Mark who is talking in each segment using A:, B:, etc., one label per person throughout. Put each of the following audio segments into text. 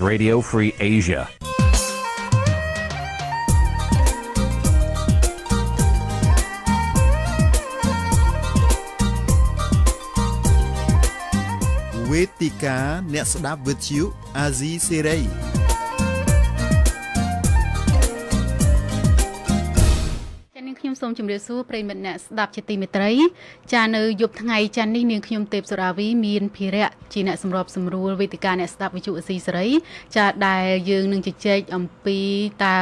A: Radio Free Asia.
B: វេទិកាអ្នកស្ដាប់វិទ្យុអាស៊ី សេរី
C: ចានាងខ្ញុំសូមជម្រាបសួរប្រិយមិត្តអ្នកស្ដាប់ជាទីមេត្រី ចានៅយប់ថ្ងៃច័ន្ទនេះនាងខ្ញុំទេពសុរាវីមានភារៈជាអ្នកសម្របសម្រួលវេទិកាអ្នកស្ដាប់វិទ្យុអាស៊ីសេរីចាដែលយើងនឹងជជែកអំពីតើ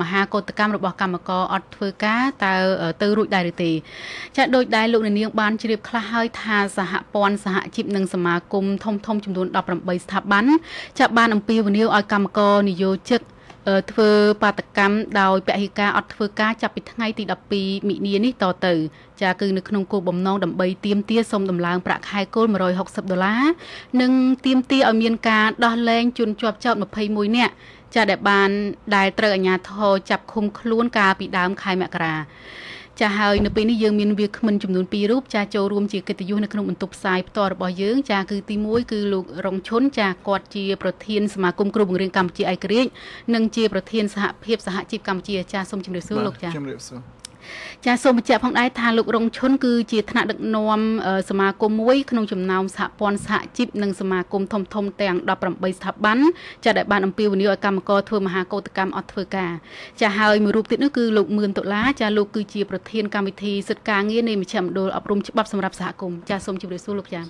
C: មហាកោតកម្មរបស់កម្មករអត់ធ្វើការតើទៅរួចដែរឬទេ ចាដោយដែលលោកនាងបានជ្រាបខ្លះហើយថាសហព័ន្ធសហជីពនិងសមាគមធំធំចំនួន18ស្ថាប័នចាបានអំពាវនាវឲ្យកម្មករនិយោជិត ធ្វើបាតកម្មដោយពហិការអត់ធ្វើការចាប់ពីថ្ងៃទី12មិនិនានេះតទៅចាគឺនៅក្នុងគោលបំណងដើម្បីទៀមទាសុំដំឡើងប្រាក់ខែគោល160ដុល្លារនិងទៀមទាឲ្យមានការដោះលែងជនជាប់ចោត21នាក់ចាដែលបានដែលត្រូវអាជ្ញាធរចាប់ឃុំខ្លួនកាលពីដើមខែមករា ចាហើយនៅពេលនេះយើងមានវាគ្មិនចំនួន2រូបចាចូលរួមជាកិត្តិយសនៅក្នុងបន្ទប់ផ្សាយផ្ទាល់របស់យើងចាគឺទី1គឺលោករងឈុនចាគាត់ជាប្រធានសមាគមគ្រូបង្រៀនកម្ពុជាឯករាជ្យនិងជាប្រធានសហភាពសហជីពកម្ពុជាចាសូមជម្រាបសួរលោកចា
B: ជម្រាបសួរ
C: ចាសូមបញ្ជាក់ផងដែរថាលោករងឈុនគឺជាថ្នាក់ដឹកនាំសមាគមមួយក្នុងចំណោមសហព័ន្ធសហជីពនិងសមាគមធំធំទាំង18ស្ថាប័នចាដែលបានអំពាវនាវឲ្យកម្មករធ្វើមហាកោតកម្មអត់ធ្វើការចាហើយមួយរូបទៀតនោះគឺលោកមឿនដុល្លារចាលោកគឺជាប្រធានកម្មវិធីសិទ្ធិការងារនៃមជ្ឈមណ្ឌលអប់រំច្បាប់សម្រាប់សហគមន៍ចាសូមជម្រាបសួរលោកចា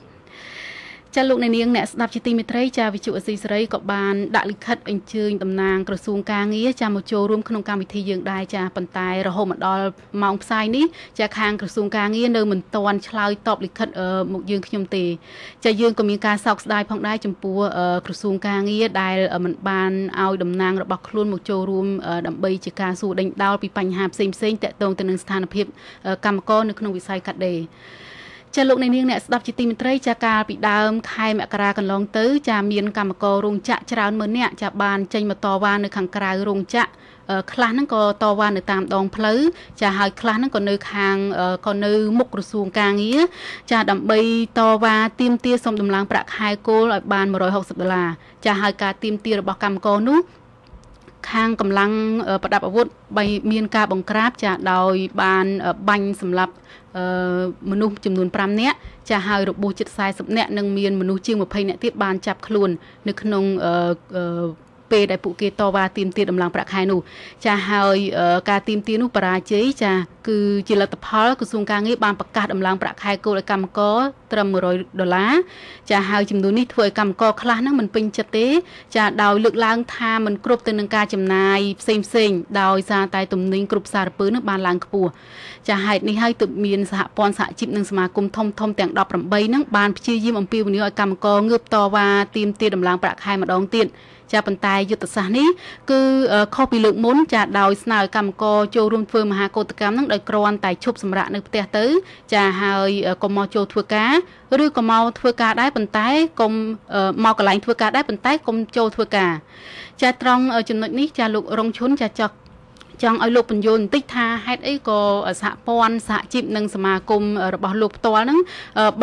C: ចាលោកអ្នកនាងអ្នកស្ដាប់ជាទីមេត្រីចាវិទ្យុអសីសេរីក៏បានដាក់លិខិតអញ្ជើញតំណាងក្រសួងការងារចាមកចូលរួមក្នុងកម្មវិធីយើងដែរចាប៉ុន្តែរហូតមកដល់ម៉ោងផ្សាយនេះចាខាងក្រសួងការងារនៅមិនទាន់ឆ្លើយតបលិខិតមកយើងខ្ញុំទេចាយើងក៏មានការសោកស្ដាយផងដែរចំពោះក្រសួងការងារដែលមិនបានឲ្យតំណាងរបស់ខ្លួនមកចូលរួមដើម្បីជាការសួរដេញដោលពីបញ្ហាផ្សេងផ្សេងតាក់ទងទៅនឹងស្ថានភាពកម្មករនៅក្នុងវិស័យកាត់ដេរ ចាលោកអ្នកនាងអ្នកស្ដាប់ជាទីមេត្រីចាកាលពីដើមខែមករាកន្លងទៅចាមានកម្មកររោងចក្រច្រើនម៉ឺននាក់ចាបានចេញមកតវ៉ានៅខាងក្រៅរោងចក្រខ្លះហ្នឹងក៏តវ៉ានៅតាមដងផ្លូវចាហើយខ្លះហ្នឹងក៏នៅខាងក៏នៅមុខក្រសួងការងារចាដើម្បីតវ៉ាទាមទារសុំដំឡើងប្រាក់ខែគោលឲ្យបាន160ដុល្លារចាហើយការទាមទាររបស់កម្មករនោះ ខាងកម្លាំងប្រដាប់អាវុធមានការបង្ក្រាបចាដោយបានបាញ់សម្លាប់មនុស្សចំនួន5នាក់ចាហើយរបួសជិត40នាក់និងមានមនុស្សជាង20នាក់ទៀតបានចាប់ខ្លួន នៅក្នុង ពេលដែលពួកគេតវ៉ាទាមទារដំឡើងប្រាក់ខែនោះចាហើយការទាមទារនោះបរាជ័យចាគឺជាលទ្ធផលក្រសួងការងារបានប្រកាសដំឡើងប្រាក់ខែគោលឲ្យកម្មករត្រឹម100ដុល្លារចាហើយចំនួននេះធ្វើឲ្យកម្មករខ្លះហ្នឹងមិនពេញចិត្តទេ ចាដោយលើកឡើងថាมันគ្រប់ទៅនឹងការចំណាយផ្សេងផ្សេងដោយសារតែទំនិញគ្រប់សារពើនឹងបានឡើងខ្ពស់ចាហេតុនេះហើយទើបមានសហព័ន្ធសហជីពនិងសមាគមធំធំទាំង18ហ្នឹងបានព្យាយាមអំពាវនាវឲ្យកម្មករងើបតវ៉ាទាមទារដំឡើងប្រាក់ខែម្ដងទៀត ចាប៉ុន្តែយុទ្ធសាស្ត្រនេះគឺខុសពីលើកមុនចាដោយស្នើឲ្យកម្មករចូលរួមធ្វើមហាកោតកម្មនឹងដោយគ្រាន់តែឈប់សម្រាកនៅផ្ទះទៅ ចាហើយកុំមកចូលធ្វើការឬក៏មកធ្វើការដែរប៉ុន្តែកុំមកកន្លែងធ្វើការដែរប៉ុន្តែកុំចូលធ្វើការចាត្រង់ចំណុចនេះចាលោករងឈុនចាចង់ ចង់ឲ្យលោកបញ្យល់បន្តិចថាហេតុអីក៏សហព័ន្ធសហជីពនិងសមាគមរបស់លោកផ្ទាល់ហ្នឹង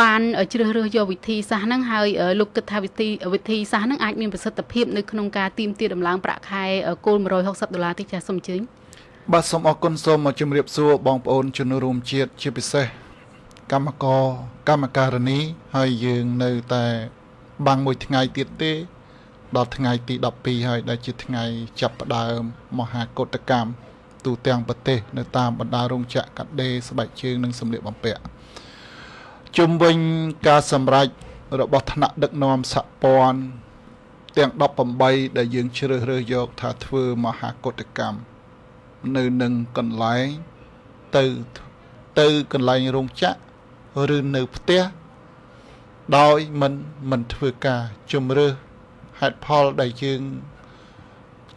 C: បានជ្រើសរើសយកវិធីសាស្ត្រហ្នឹងហើយលោកគិតថាវិធីវិធីសាស្ត្រហ្នឹងអាចមានប្រសិទ្ធភាពនៅក្នុងការទៀមទាត់ដំឡើងប្រាក់ខែគោល160ដុល្លារទីចាសសូមអញ្ជើញ
B: បាទសូមអរគុណសូមជម្រាបសួរបងប្អូនជនរួមជាតិជាពិសេសកម្មករកម្មការិនីហើយយើងនៅតែបាំងមួយថ្ងៃទៀតទេ ដល់ថ្ងៃទី12ហើយដែលជាថ្ងៃចាប់ផ្ដើមមហាកុតកម្ម ទូទាំងប្រទេសនៅតាមបណ្ដារោងចក្រកាត់ដេរស្បែកជើងនិងសម្លៀកបំពាក់ជុំវិញការសម្រេចរបស់ថ្នាក់ដឹកនាំសហព័ន្ធទាំង18ដែលយើងជ្រើសរើសយកថាធ្វើមហាកុតកម្មនៅនឹងកន្លែងទៅទៅកន្លែងរោងចក្រឬនៅផ្ទះដោយមិនមិនធ្វើការជំរើសហេតុផលដែលយើង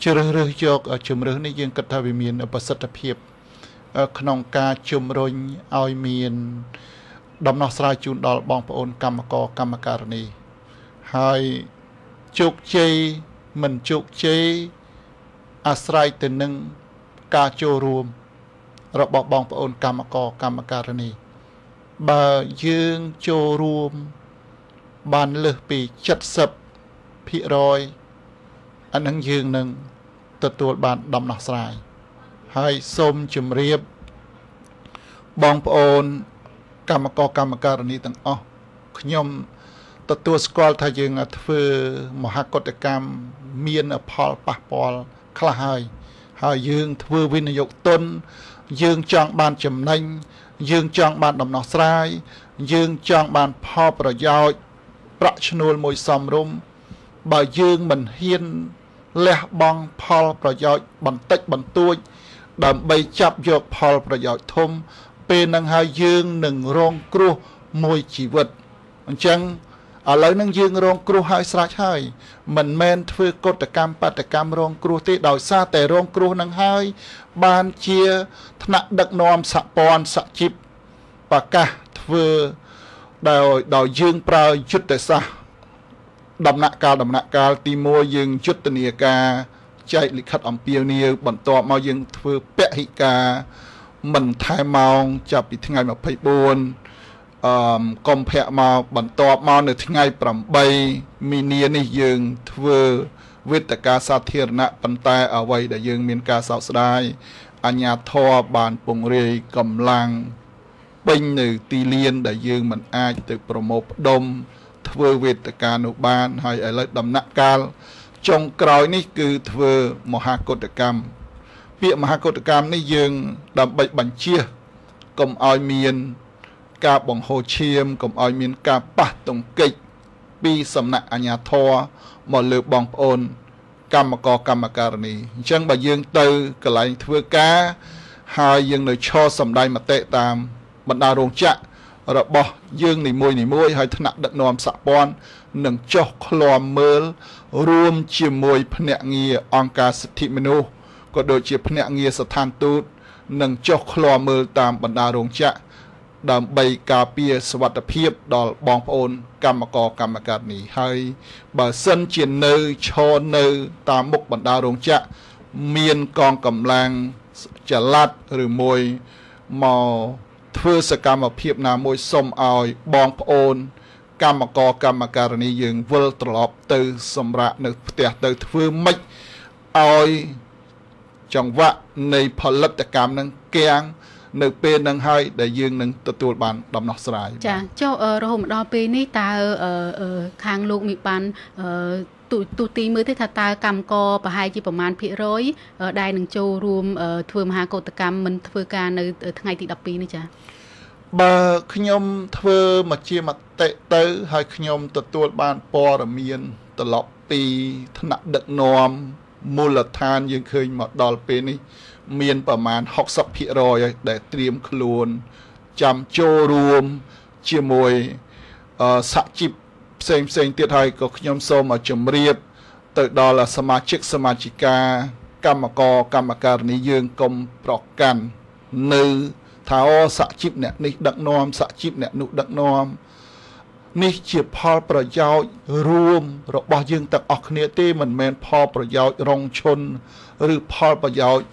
B: ជ្រើសរើសយកជំរើសនេះយើងគិតថាវាមានប្រសិទ្ធភាព ក្នុងការជំរុញឲ្យមាន ដំណោះស្រាយជូនដល់បងប្អូនកម្មករកម្មការិនីហើយជោគជ័យមិនជោគជ័យអាស្រ័យទៅនឹងការចូលរួម របស់បងប្អូនកម្មករកម្មការិនីបើយើងចូលរួម បានលើសពី70%អអានឹងយើងនឹង ទទួលបានដំណោះស្រាយហើយសូមជម្រាបបងប្អូន កម្មករកម្មការិនីទាំងអស់ខ្ញុំទទួលស្គាល់ថាយើងធ្វើមហាកតកម្មមានផលប៉ះពាល់ខ្លះហើយហើយយើងធ្វើវិនិយោគទុន យើងចង់បានចំណេញយើងចង់បានដំណោះស្រាយ យើងចង់បានផលប្រយោជន៍ប្រាក់ឈ្នួលមួយសមរម្យបើយើងមិនហ៊ាន លះបង់ផលប្រយោជន៍បន្តិចបន្តួច ដើម្បីចាប់យកផលប្រយោជន៍ធំ ពេលនឹងហើយយើងនឹងរងគ្រោះមួយជីវិតអញ្ចឹងឥឡូវនឹងយើងរងគ្រោះហើយស្រេចហើយមិនមែនធ្វើកតកម្មបដកម្មរងគ្រោះទេដោយសារតែរងគ្រោះនឹងហើយ បានជាថ្នាក់ដឹកនាំសហព័ន្ធសហជីពប្រកាសធ្វើដោយដោយយើងប្រើយុទ្ធសាស្ត្រ ដំណាក់កាលដំណាក់កាលទី1យើងយុទ្ធនាការចែកលិខិតអំពាវនាវបន្ទាប់មកយើងធ្វើពហិការមិនថែម៉ោងចាប់ពីថ្ងៃ24អឺកុម្ភៈមកបន្ទាប់មកនៅថ្ងៃ8មីនានេះយើងធ្វើវេទិកាសាធារណៈប៉ុន្តែអ្វីដែលយើងមានការសោកស្ដាយអញ្ញាធរបានពង្រាយកម្លាំងពេញនៅទីលានដែលយើងមិនអាចទៅប្រមូលផ្ដុំ ធ្វើវេទិកានោះបាន ហើយឥឡូវដំណាក់កាលចុងក្រោយនេះគឺធ្វើមហាកុតកម្មពាក្យមហាកុតកម្មនេះយើងដើម្បីបញ្ជាកុំឲ្យមានការបង្ហូរឈាមកុំឲ្យមានការប៉ះទង្គិចពីសំណាក់អាជ្ញាធរមកលើបងប្អូន កម្មករកម្មការនីអញ្ចឹងបើយើងទៅកន្លែងធ្វើការ ហើយយើងនៅឈរសំដែងមតិតាមបណ្ដារោងចក្រ របស់យើងនីមួយនីមួយហើយថ្នាក់ដឹកនាំសហព័ន្ធនឹងចុះឃ្លាំមើលរួមជាមួយភ្នាក់ងារអង្គការសិទ្ធិមនុស្សក៏ដូចជាភ្នាក់ងារស្ថានទូតនឹងចុះឃ្លាំមើលតាមបណ្ដារោងចក្រដើម្បីការពារសវត្ថភាពដល់បងប្អូន កម្មករកម្មការនេះហើយបើសិនជានៅឈរនៅ តាមមុខបណ្ដារោងចក្រមានកងកម្លាំងចល័តឬមួយមក ធ្វើសកម្មភាពណាមួយសុំឲ្យបងប្អូន កម្មករកម្មការនីយើងវិលត្រឡប់ទៅសម្រាប់នៅផ្ទះទៅធ្វើម៉េចឲ្យចង្វាក់នៃផលិតកម្មនឹងកៀងនៅពេលនឹងហើយដែលយើងនឹងទទួលបានដំណោះស្រាយ
C: ចាចុះរហូតមកដល់ពេលនេះតើខាងលោកមានបាន ទូទូទីមើលទេថាតើកម្មករប្រហែលជាប្រមាណភាគរយដែលនឹងចូលរួមធ្វើមហាកោតកម្មមិនធ្វើការនៅថ្ងៃទី12នេះចា
B: បើខ្ញុំធ្វើមកជាមតិទៅហើយខ្ញុំទទួលបានព័ត៌មានត្រឡប់ពីថ្នាក់ដឹកនាំមូលដ្ឋានយើងឃើញមកដល់ពេលនេះ មានប្រមាណ60%ដែលត្រៀមខ្លួនចាំចូលរួមជាមួយសហជីព ផ្សេងផ្សេងទៀតហើយក៏ខ្ញុំសូមជម្រាប ទៅដល់សមាជិកសមាជិកាកម្មករកម្មការិនីយើងកុំប្រកាន់នៅថាអូសហជីពអ្នកនេះដឹកនាំសហជីពអ្នកនោះដឹកនាំនេះជាផលប្រយោជន៍រួមរបស់យើងទាំងអស់គ្នាទេមិនមែនផលប្រយោជន៍រងឈុនឬផលប្រយោជន៍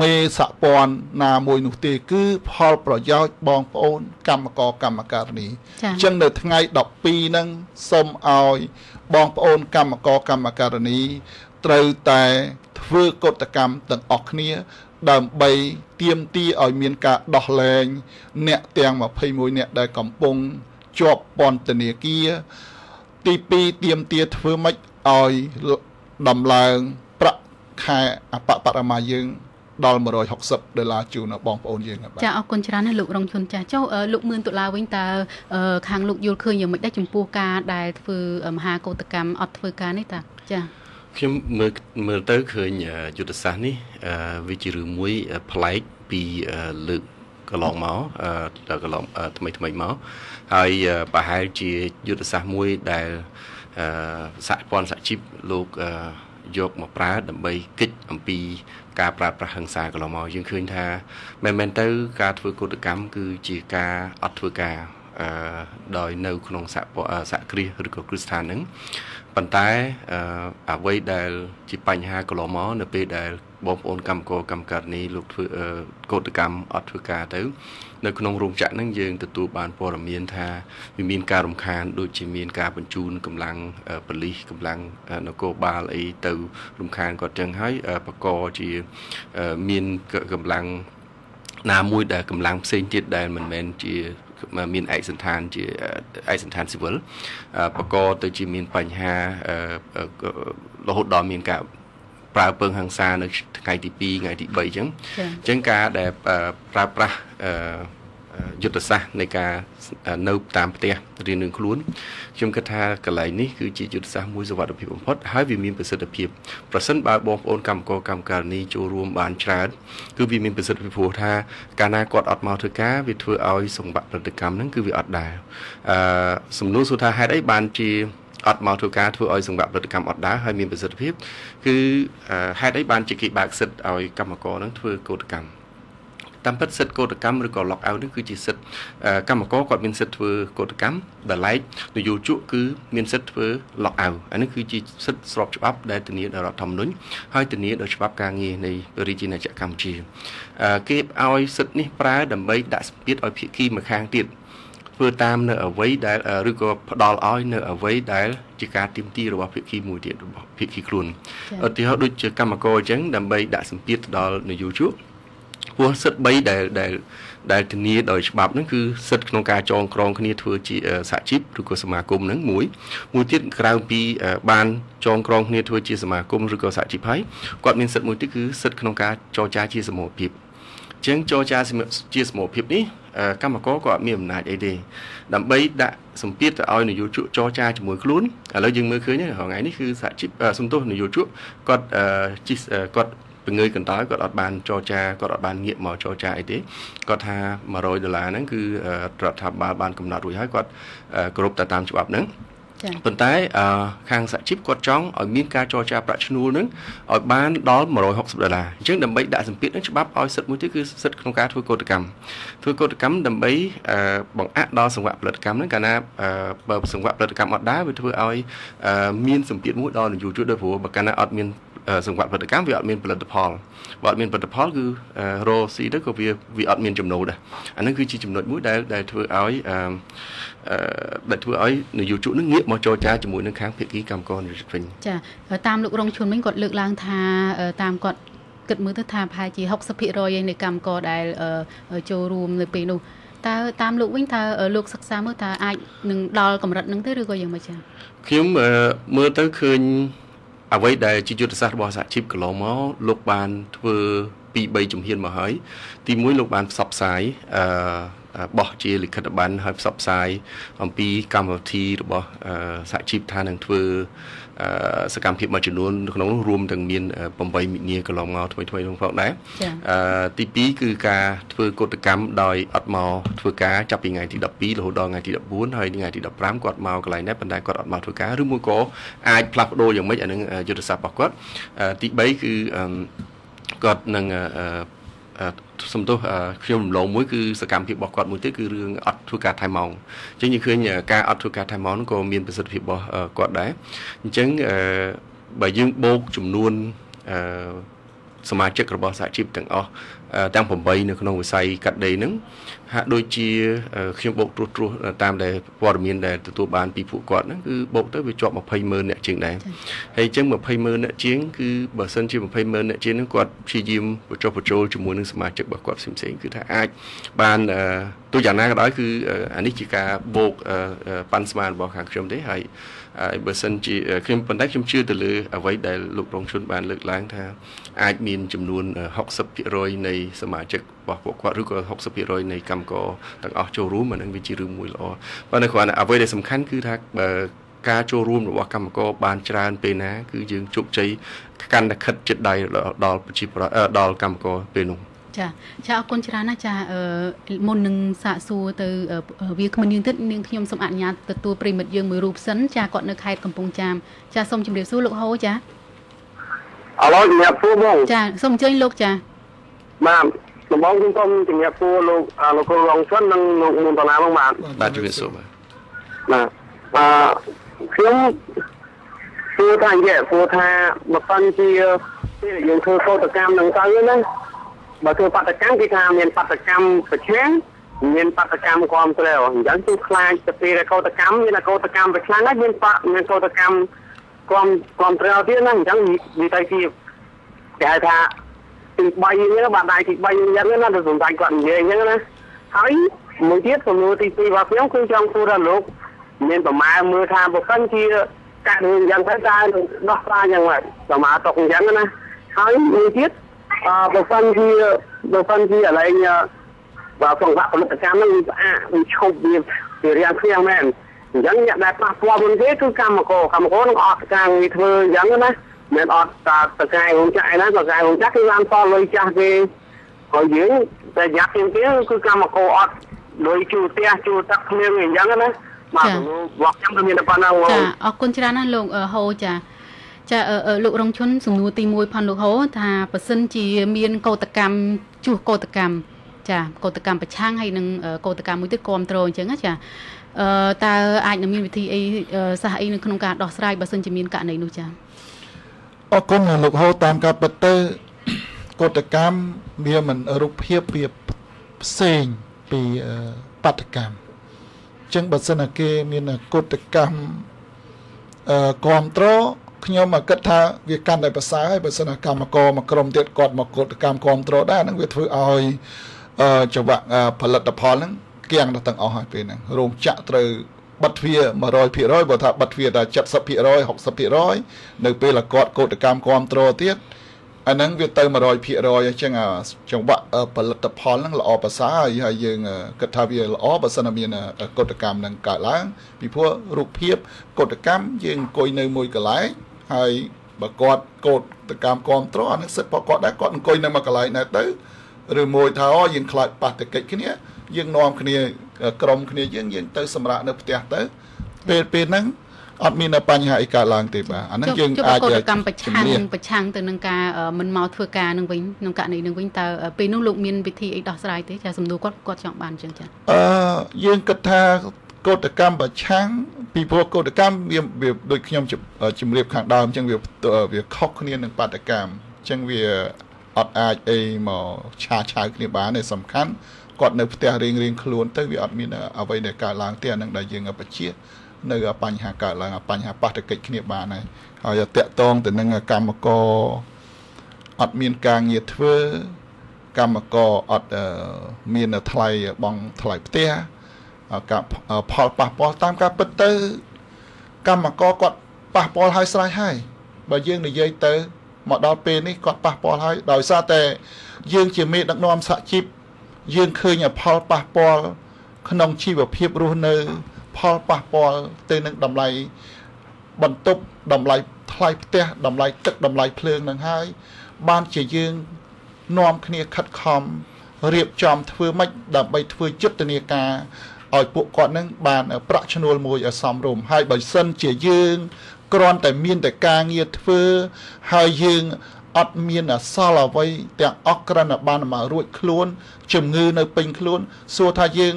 B: មេសហព័ន្ធណាមួយនោះទេ គឺ ផលប្រយោជន៍បងប្អូន កម្មករកម្មការនីអញ្ចឹងនៅថ្ងៃ12ហ្នឹងសូមឲ្យបងប្អូន កម្មករកម្មការនី ត្រូវតែធ្វើកតកម្មទាំងអស់គ្នា ដើម្បីទៀមទីឲ្យមានការដោះលែង អ្នកទាំង21អ្នកដែលកំពុងជាប់ពន្ធនាគារទី2ទៀមទាធ្វើម៉េចឲ្យដំឡើងប្រាក់ខែអបបរមាយើង ដល់160ដុល្លារជូនបងប្អូនយើង
C: បាទចាអរគុណច្រើនណាស់លោករងជុនចាចុះលោកមឿនតុលាវិញតើខាងលោកយល់ឃើញយ៉ាងម៉េចដែរចំពោះការដែលធ្វើមហាកោតកម្មអត់ធ្វើការនេះតាចា
A: ខ្ញុំមើលមើលទៅឃើញយុទ្ធសាស្ត្រនេះវាជារឿងមួយប្លែកពីលើកកន្លងមកដល់កន្លងថ្មីថ្មីមកហើយប្រហែលជាយុទ្ធសាស្ត្រមួយដែលសហព័ន្ធសហជីពលោកយកមកប្រើដើម្បីគិតអំពី ការប្រើប្រាស់ហិង្សាកន្លងមកយើងឃើញថាមិនមែនទៅ ការធ្វើកុតកម្មគឺជាការអត់ធ្វើការអឺដោយនៅ ក្នុងសហសហគ្រាសឬក៏គ្រឹះស្ថានហ្នឹងប៉ុន្តែអ្វីដែល ជាបញ្ហាកន្លងមកនៅពេលដែលបងប្អូនកម្មករកម្មការនីលោកធ្វើកោតកម្មអត់ធ្វើការទៅ នៅក្នុងរោងចក្រហ្នឹងយើងទទួលបានព័ត៌មានថាវាមានការរំខានដូចជាមានការបញ្ជូនកម្លាំងប៉ូលីសកម្លាំងនគរបាលអីទៅរំខានគាត់ចឹងហើយបកជាមានកម្លាំងណាមួយដែលកម្លាំងផ្សេងទៀតដែលមិនមែនជាមានឯកសន្តានជាឯកសន្តានស៊ីវិលបកទៅជាមានបញ្ហារហូតដល់មានការ ប្រើពើងហ ংস ានៅថ្ងៃទី2ថ្ងៃទី3អញ្ចឹងអញ្ចឹងការដែលប្រើប្រាស់យុទ្ធសាស្ត្រនៃការនៅតាមផ្ទះរៀននឹងខ្លួនខ្ញុំគិតថាកន្លែងនេះគឺជាយុទ្ធសាស្ត្រមួយសុវត្ថិភាពបំផុតហើយវាមានប្រសិទ្ធភាពប្រសិនបើបងប្អូនកម្មករកម្មការិនីចូលរួមបានច្រើនគឺវាមានប្រសិទ្ធភាពព្រោះថាកាលណាគាត់អត់មកធ្វើការវាធ្វើឲ្យសង្វាក់ផលិតកម្មហ្នឹងគឺវាអត់ដែរអឺសំណួរសួរថាហេតុអីបានជា អត់មកធ្វើការធ្វើឲ្យសង្វាក់ផលិតកម្មអត់ដើរហើយមានប្រសិទ្ធភាពគឺហេតុអីបានជាគេបើកសិទ្ធឲ្យកម្មករនឹងធ្វើកោតកម្មតាមពិតសិទ្ធិកោតកម្មឬក៏ lock out នេះគឺជាសិទ្ធិកម្មករគាត់មានសិទ្ធិធ្វើកោតកម្មដែលឡែកនយោជកគឺមានសិទ្ធិធ្វើ lock out អានេះគឺជាសិទ្ធិស្របច្បាប់ដែលធានាដោយរដ្ឋធម្មនុញ្ញហើយធានាដោយច្បាប់ការងារនៃរាជាណាចក្រកម្ពុជាគេឲ្យសិទ្ធិនេះប្រើដើម្បីដាក់សម្ពាធឲ្យភាគីម្ខាងទៀត ធ្វើតាមនៅអ្វីដែលឬក៏ផ្ដល់ឲ្យនៅអ្វីដែលជាការទៀមទីរបស់ភាគីមួយទៀតរបស់ភាគីខ្លួនឧទាហរណ៍ដូចជាកម្មករអញ្ចឹងដើម្បីដាក់សម្ពាធដល់នយោជកព្រោះសិទ្ធិ3ដែលដែលដែលធានាដោយច្បាប់ហ្នឹងគឺសិទ្ធិក្នុងការចងក្រងគ្នាធ្វើជាសហជីពឬក៏សមាគមហ្នឹងមួយមួយទៀតក្រៅពីបានចងក្រងគ្នាធ្វើជាសមាគមឬក៏សហជីពហើយគាត់មានសិទ្ធិមួយទៀតគឺសិទ្ធិក្នុងការចរចាជាសមូហភាពអញ្ចឹងចរចាជាសមូហភាពនេះ កម្មករក៏អត់មានអំណាចអីទេដើម្បីដាក់សម្ពាធទៅឲ្យនយោជកចរចាជាមួយខ្លួនឥឡូវយើងមើលឃើញថ្ងៃនេះគឺសហជីពសំទោសនយោជកគាត់ជីគាត់ពង្រើយកន្តើយគាត់អត់បានចរចាគាត់អត់បានងាកមកចរចាអីទេគាត់ថា100ដុល្លារហ្នឹងគឺរដ្ឋាភិបាលបានកំណត់រួចហើយគាត់គ្រប់ទៅតាមច្បាប់ហ្នឹង ប៉ុន្តែខាងសហជីពគាត់ចង់ឲ្យមានការចរចាប្រាក់ឈ្នួលនឹងឲ្យបានដល់160ដុល្លារអញ្ចឹងដើម្បីដាក់សម្ពាធនឹងច្បាប់ឲ្យសិទ្ធិមួយទៀតគឺសិទ្ធិក្នុងការធ្វើកោតកម្មធ្វើកោតកម្មដើម្បីបង្អាក់ដល់សង្វាក់ផលិតកម្មហ្នឹងកាលណាបើសង្វាក់ផលិតកម្មអត់ដែរវាធ្វើឲ្យមានសម្ពាធមួយដល់នយោជកដោយព្រោះបើកាលណាអត់មាន សង្វាក់ផលិតកម្មវាអត់មានផលិតផលបើអត់មានផលិតផលគឺរកស៊ីទៅក៏វាវាអត់មានចំណូលដែរអានឹងគឺជាចំណុចមួយដែលដែលធ្វើឲ្យអឺដែលធ្វើឲ្យនយោជកនឹងងាកមកចរចាជាមួយនឹងខាងភាគីកម្មករនិយោជិតវិញ
C: ចាតាមលោករងឈុនវិញគាត់លើកឡើងថាតាមគាត់គិតមើលទៅថាប្រហែលជា60%នៃកម្មករដែលចូលរួមនៅពេលនោះតើតាមលោកវិញតើលោកសិក្សាមើលតើអាចនឹងដល់កម្រិតនឹងទេឬក៏យ៉ាងម៉េចចា
A: ខ្ញុំមើលទៅឃើញ អ្វីដែលជាយុទ្ធសាស្ត្ររបស់សហជីពកន្លងមកលោកបានធ្វើពី3ជំហានមកហើយ ទី1លោកបានផ្សព្វផ្សាយអឺបោះជាលិខិតប័ណ្ណហើយផ្សព្វផ្សាយអំពីកម្មវិធីរបស់សហជីពថានឹងធ្វើ សកម្មភាពមួយចំនួនក្នុងនោះរួមទាំងមាន8មិនិនាកន្លងមកថ្មីថ្មីផងដែរអឺទី2គឺការធ្វើកតកម្មដោយអត់មកធ្វើការចាប់ពីថ្ងៃទី12រហូតដល់ថ្ងៃទី14ហើយថ្ងៃទី15គាត់មកកន្លែងនេះប៉ុន្តែគាត់អត់មកធ្វើការឬមួយក៏អាចផ្លាស់ប្ដូរយ៉ាងម៉េចអានឹងយុទ្ធសាស្ត្ររបស់គាត់ទី3គឺគាត់នឹង សំទោសខ្ញុំរំលងមួយគឺសកម្មភាពរបស់គាត់មួយទៀតគឺរឿងអត់ធ្វើការថែម៉ោងអញ្ចឹងយើងឃើញការអត់ធ្វើការថែម៉ោងក៏មានប្រសិទ្ធភាពរបស់គាត់ដែរអញ្ចឹងបើយើងបូកចំនួនសមាជិករបស់សហជីពទាំងអស់ទាំង8នៅក្នុងវិស័យកាត់ដេរហ្នឹង ហាក់ដូចជាខ្ញុំបូកត្រួសត្រាសតាមដែលព័ត៌មានដែលទទួលបានពីពួកគាត់ហ្នឹងគឺបូកទៅវាជាប់20ម៉ឺនអ្នកជាងដែរហើយអញ្ចឹង20ម៉ឺនអ្នកជាងគឺបើសិនជា20ម៉ឺនអ្នកជាងហ្នឹងគាត់ព្យាយាមបញ្ចុះបញ្ចូលជាមួយនឹងសមាជិករបស់គាត់ផ្សេងៗគឺថាអាចបានទោះយ៉ាងណាក៏ដោយគឺអានេះជាការបូកប៉ាន់ស្មានរបស់ខាងខ្ញុំទេហើយ ហើយបើសិនជាខ្ញុំប៉ុន្តែខ្ញុំជឿទៅលើអ្វីដែលលោករងជនបានលើកឡើងថាអាចមានចំនួន60%នៃសមាជិករបស់ពួកគាត់ឬក៏60%នៃកម្មករទាំងអស់ចូលរួមអានឹងវាជារឿងមួយល្អប៉ុន្តែគ្រាន់តែអ្វីដែលសំខាន់គឺថាបើការចូលរួមរបស់កម្មករបានច្រើនពេលណា គឺយើងជោគជ័យកាន់តែខិតចិត្តដៃដល់ប្រជាដល់កម្មករពេលនោះ
C: ចាចាអរគុណច្រើនណាស់ចាមុននឹងសាកសួរទៅវាគ្មិនយើងទៀតនាងខ្ញុំសូមអនុញ្ញាតទទួលប្រិមិត្តយើងមួយរូបសិនចាគាត់នៅខេត្តកំពង់ចាមចាសូមជម្រាបសួរលោកហូចា
D: អឡូជំរាបសួរបង
C: ចាសូមអញ្ជើញលោកចា
D: បាទដំបងខ្ញុំសូមជំរាបសួរលោកលោកគ្រូរងសុននិងលោកមុនតាណាបងបាទ
A: បាទជំរាបសួរបាទ
D: បាទអឺខ្ញុំសួរថានិយាយសួរថាបើសិនជាពេលយើងធ្វើកោតកម្មនឹងទៅណា បើធ្វើបដកម្មគេថាមានបដកម្មប្រឆាំងមានបដកម្មគ្រប់គ្រងអញ្ចឹងគឺខ្លាចទៅពេលកោតកម្មមានកោតកម្មប្រឆាំងហើយមានបមានកោតកម្មគ្រប់គ្រប់គ្រងទៀតណាអញ្ចឹងនិយាយទៅជាគេហៅថាទី3ហ្នឹងបាទដៃទី3អញ្ចឹងណាទៅសំដែងគាត់និយាយអញ្ចឹងណាហើយមួយទៀតសំណួរទី2របស់ខ្ញុំគឺចង់សួរដល់លោកមានប្រមាណមើលថាបើសិនជាកាក់រឿងអញ្ចឹងទៅតើដោះស្រាយយ៉ាងម៉េចប្រមាណຕົកអញ្ចឹងណាហើយមួយទៀត អឺបើសិនជាបើសិនជាឥឡូវបើសង្វាក់ផលិតកម្មហ្នឹងវាស្អាតវាឈប់វាវារាំងគ្នាមែនអញ្ចឹងអ្នកដែលប៉ះពាល់មុនគេគឺកម្មករកម្មករនឹងអត់ការងារធ្វើអញ្ចឹងណាមិនអត់តាតកែរោងចក្រណាតកែរោងចក្រគឺបានតលុយចាស់គេហើយយើងតែយ៉ាប់ជាងគេគឺកម្មករអត់លុយជួផ្ទះជួទឹកភ្លៀងអញ្ចឹងណាបាទរបស់ខ្ញុំក៏មានតែប៉ុណ្ណឹង
C: ចាអរគុណច្រើនណាស់លោកហូចា ចាលោករងឈុនសំណួរទី1ផនលោកហូថាបើសិនជាមានកោតកម្មជួសកោតកម្មចាកោតកម្មប្រឆាំងហើយនឹងកោតកម្មមួយទៀតគ្រប់គ្រងអញ្ចឹងចាអឺតើអាចនឹងមានវិធីអីសះអីនៅក្នុងការដោះស្រាយបើសិនជាមានករណីនោះចា
B: អរគុណលោកហូតាមការពិតទៅកោតកម្មវាមិនរូបភាពវាផ្សេងពីបដកម្មអញ្ចឹងបើសិនគេមានកោតកម្មអឺគ្រប់គ្រង ខ្ញុំមកគិតថាវាកាន់តែប្រសើរហើយបើសិនកម្មករមួយក្រុមទៀតគាត់មកកោតកម្មគ្រប់គ្រងដែរហ្នឹងវាធ្វើឲ្យអឺចង្វាក់ផលិតផលហ្នឹងគៀងទៅទាំងអស់ហើយពេលហ្នឹងរោងចក្រត្រូវបិទទ្វារ100%បើថាបិទទ្វារតែ70% 60%នៅពេលគាត់កោតកម្មគ្រប់គ្រងទៀតអាហ្នឹងវាទៅ100%អញ្ចឹងចង្វាក់ផលិតផលហ្នឹងល្អប្រសើរហើយយើងគិតថាវាល្អបើសិនតែមានកោតកម្មហ្នឹងកើតឡើងពីព្រោះរូបភាពកោតកម្មយើងអង្គុយនៅមួយកន្លែង ហើយបើគាត់កោតកម្មគ្រប់គ្រងអានឹងសិទ្ធិរបស់គាត់ដែរគាត់អង្គុយនៅមួយកន្លែងដែរទៅឬមួយថាអូយើងខ្លាចប៉ះតកិច្ចគ្នាយើងនាំគ្នាក្រុមគ្នាយើងយើងទៅសម្រាប់នៅផ្ទះទៅពេលពេលហ្នឹងអត់មានបញ្ហាអីកើតឡើងទេបាទអាហ្នឹងយើង
C: អាចជាកម្មប្រឆាំងប្រឆាំងទៅនឹងការមិនមកធ្វើការនឹងវិញក្នុងករណីនឹងវិញតើពេលនោះលោកមានវិធីអីដោះស្រាយទេចាសំណួរគាត់គាត់ចង់បានអញ្ចឹងចា
B: អឺយើងគិតថាកោតកម្មប្រឆាំង ពីព្រោះកោតកម្មវាវាដូចខ្ញុំជម្រាបខាងដើមអញ្ចឹងវាវាខុសគ្នានឹងបដកម្មអញ្ចឹងវាអត់អាចអីមកឆាឆៅគ្នាបានទេសំខាន់គាត់នៅផ្ទះរៀងរៀងខ្លួនទៅវាអត់មានអ្វីដែលកើតឡើងទេអានឹងដែលយើងបជានៅបញ្ហាកើតឡើងបញ្ហាប៉ះទកិច្ចគ្នាបានហើយហើយតកតងទៅនឹងកម្មករអត់មានការងារធ្វើកម្មករអត់មានថ្លៃបងថ្លៃផ្ទះការ ផលប៉ះពាល់តាមការពិតទៅ កម្មករគាត់ប៉ះពាល់ហើយស្រេចហើយបើយើងនិយាយទៅមកដល់ពេលនេះគាត់ប៉ះពាល់ហើយដោយសារតែយើងជាមេដឹកនាំសហជីពយើងឃើញផលប៉ះពាល់ក្នុងជីវភាពរស់នៅ ផលប៉ះពាល់ទៅនឹងតម្លៃបន្ទប់តម្លៃថ្លៃផ្ទះតម្លៃទឹកតម្លៃភ្លើងនឹងហើយ បានជាយើងនាំគ្នាខិតខំរៀបចំធ្វើម៉េចដើម្បីធ្វើយុទ្ធនាការ ឲ្យពួកគាត់នឹងបានប្រាក់ឈ្នួលមួយឲ្យសមរម្យហើយបើសិនជាយើងគ្រាន់តែមានតែការងារធ្វើហើយយើងអត់មានអសល់អ្វីទាំងអស់គ្រាន់តែបានមករួចខ្លួនជំងឺនៅពេញខ្លួនសួរថាយើង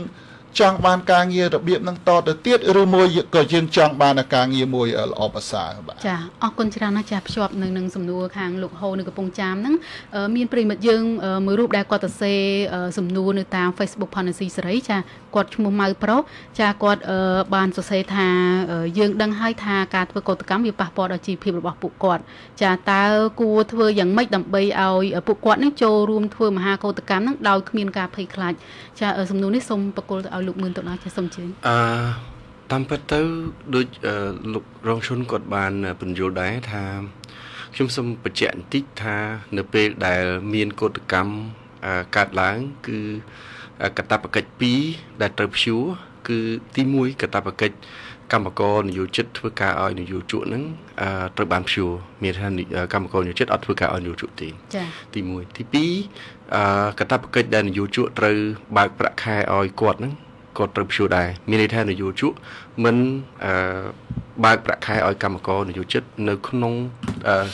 B: ចង់បានការងាររបៀបនឹងតទៅទៀតឬមួយក៏យើងចង់បានការងារមួយល្អប្រសើរ
C: បាទចាអរគុណច្រើនណាស់ចាភ្ជាប់នៅនឹងសំណួរខាងលោកហូនៅកំពង់ចាមហ្នឹងមានប្រិមិត្តយើងមួយរូបដែលគាត់ទៅសេសំណួរនៅតាម Facebook ផាណាស៊ីសេរីចាគាត់ឈ្មោះម៉ៅប្រុសចាគាត់បានសរសេរថាយើងដឹងហើយថាការធ្វើកោតកម្មវាប៉ះពាល់ដល់ជីវភាពរបស់ពួកគាត់ចាតើគួរធ្វើយ៉ាងម៉េចដើម្បីឲ្យពួកគាត់នឹងចូលរួមធ្វើមហាកោតកម្មហ្នឹងដោយគ្មានការភ័យខ្លាចចាសំណួរនេះសូមបកគលទៅឲ្យលោកមឿនទៅដល់ចាសូមជឿ
A: អឺតាមពិតទៅដូចលោករងឈុនគាត់បានបញ្យល់ដែរថាខ្ញុំសូមបញ្ជាក់បន្តិចថានៅពេលដែលមានកោតកម្មកើតឡើងគឺកតបកិច្ច2ដែលត្រូវព្យួរគឺទី1កតបកិច្ចកម្មករនយោជិតធ្វើការឲ្យនយោជកហ្នឹងត្រូវបានព្យួរមានថាកម្មករនយោជិតអត់ធ្វើការឲ្យនយោជកទេ
C: ចា៎
A: ទី1ទី2កតបកិច្ចដែលនយោជកត្រូវបើកប្រាក់ខែឲ្យគាត់ហ្នឹង ក៏ត្រូវព្យួរដែរមានន័យថានយោជកមិនអឺបើកប្រាក់ខែឲ្យកម្មករនយោជិតនៅក្នុង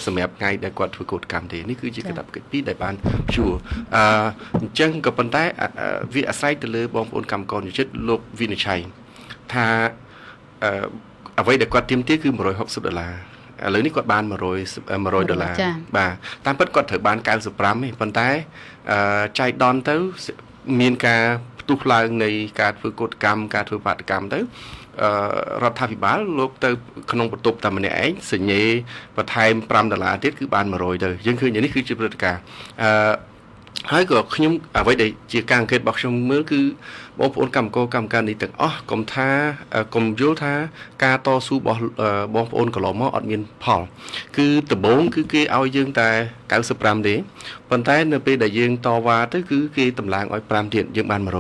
A: សម្រាប់ថ្ងៃដែលគាត់ធ្វើកោតកម្មទេនេះគឺជាកាតព្វកិច្ចពីរដែលបានព្យួរអឺអញ្ចឹងក៏ប៉ុន្តែវាអាស្រ័យទៅលើបងប្អូនកម្មករនយោជិតលោកវិនិច្ឆ័យថាអឺអ្វីដែលគាត់ទាមទារគឺ160ដុល្លារឥឡូវនេះគាត់បាន100 100ដុល្លារបាទតាមពិតគាត់ត្រូវបាន95ទេប៉ុន្តែអឺចៃដន្យទៅមានការផ្ទុះឡើងនៃការធ្វើកោតកម្មការធ្វើបាតកម្មទៅអឺរដ្ឋាភិបាលលោកទៅក្នុងបន្ទប់តែម្នាក់ឯងសញ្ញេបន្ថែម5ដុល្លារទៀតគឺបាន100ទៅយើងឃើញនេះគឺជាព្រឹត្តិការណ៍អឺ ហើយក៏ខ្ញុំអ្វីដែលជាការអង្កេតរបស់ខ្ញុំមើលគឺបងប្អូនកម្មករកម្មការនេះទាំងអស់កុំថាកុំយល់ថាការតស៊ូរបស់បងប្អូនកន្លងមកអត់មានផល គឺដំបូងគឺគេឲ្យយើងតែ95ទេប៉ុន្តែនៅពេលដែលយើងតវ៉ាទៅគឺគេតម្លើងឲ្យ5ទៀតយើងបាន100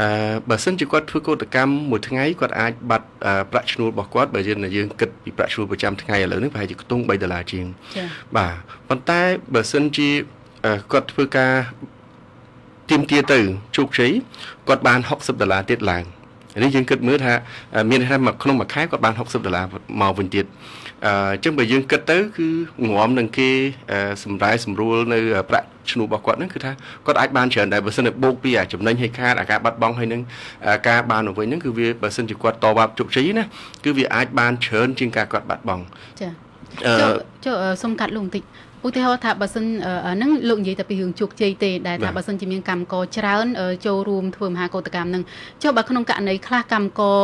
A: អឺបើសិនជាគាត់ធ្វើកោតកម្មមួយថ្ងៃគាត់អាចបាត់ប្រាក់ឈ្នួលរបស់គាត់បើយើងយើងគិតពីប្រាក់ឈ្នួលប្រចាំថ្ងៃឥឡូវនេះប្រហែលជាខ្ទង់3ដុល្លារជាងចា៎បាទប៉ុន្តែបើសិនជា គាត់ធ្វើការទៀមទាទៅជោគជ័យគាត់បាន60ដុល្លារទៀតឡើងនេះយើងគិតមើលថាមានថាក្នុងមួយខែគាត់បាន60ដុល្លារមកវិញទៀតអញ្ចឹងបើយើងគិតទៅគឺងំនឹងគេសម្រាយសម្រួលនៅប្រាក់ឈ្នួលរបស់គាត់ហ្នឹងគឺថាគាត់អាចបានច្រើនដែរបើសិនតែបូកពីអាចំណេញឲ្យខាតអាការបាត់បង់ហើយនឹងការបានមកវិញហ្នឹងគឺវាបើសិនជាគាត់តវ៉ាជោគជ័យណាគឺវាអាចបានច្រើនជាងការគាត់បាត់បង់
C: ចាចូលចូលសុំកាត់លោកបន្តិច ឧទាហរណ៍ថាបើសិនហ្នឹងលោកនិយាយតែពីរឿងជោគជ័យទេដែលថាបើសិនជាមានកម្មករច្រើនចូលរួមធ្វើមហាកោតកម្មហ្នឹងចុះបើក្នុងករណីខ្លះកម្មករ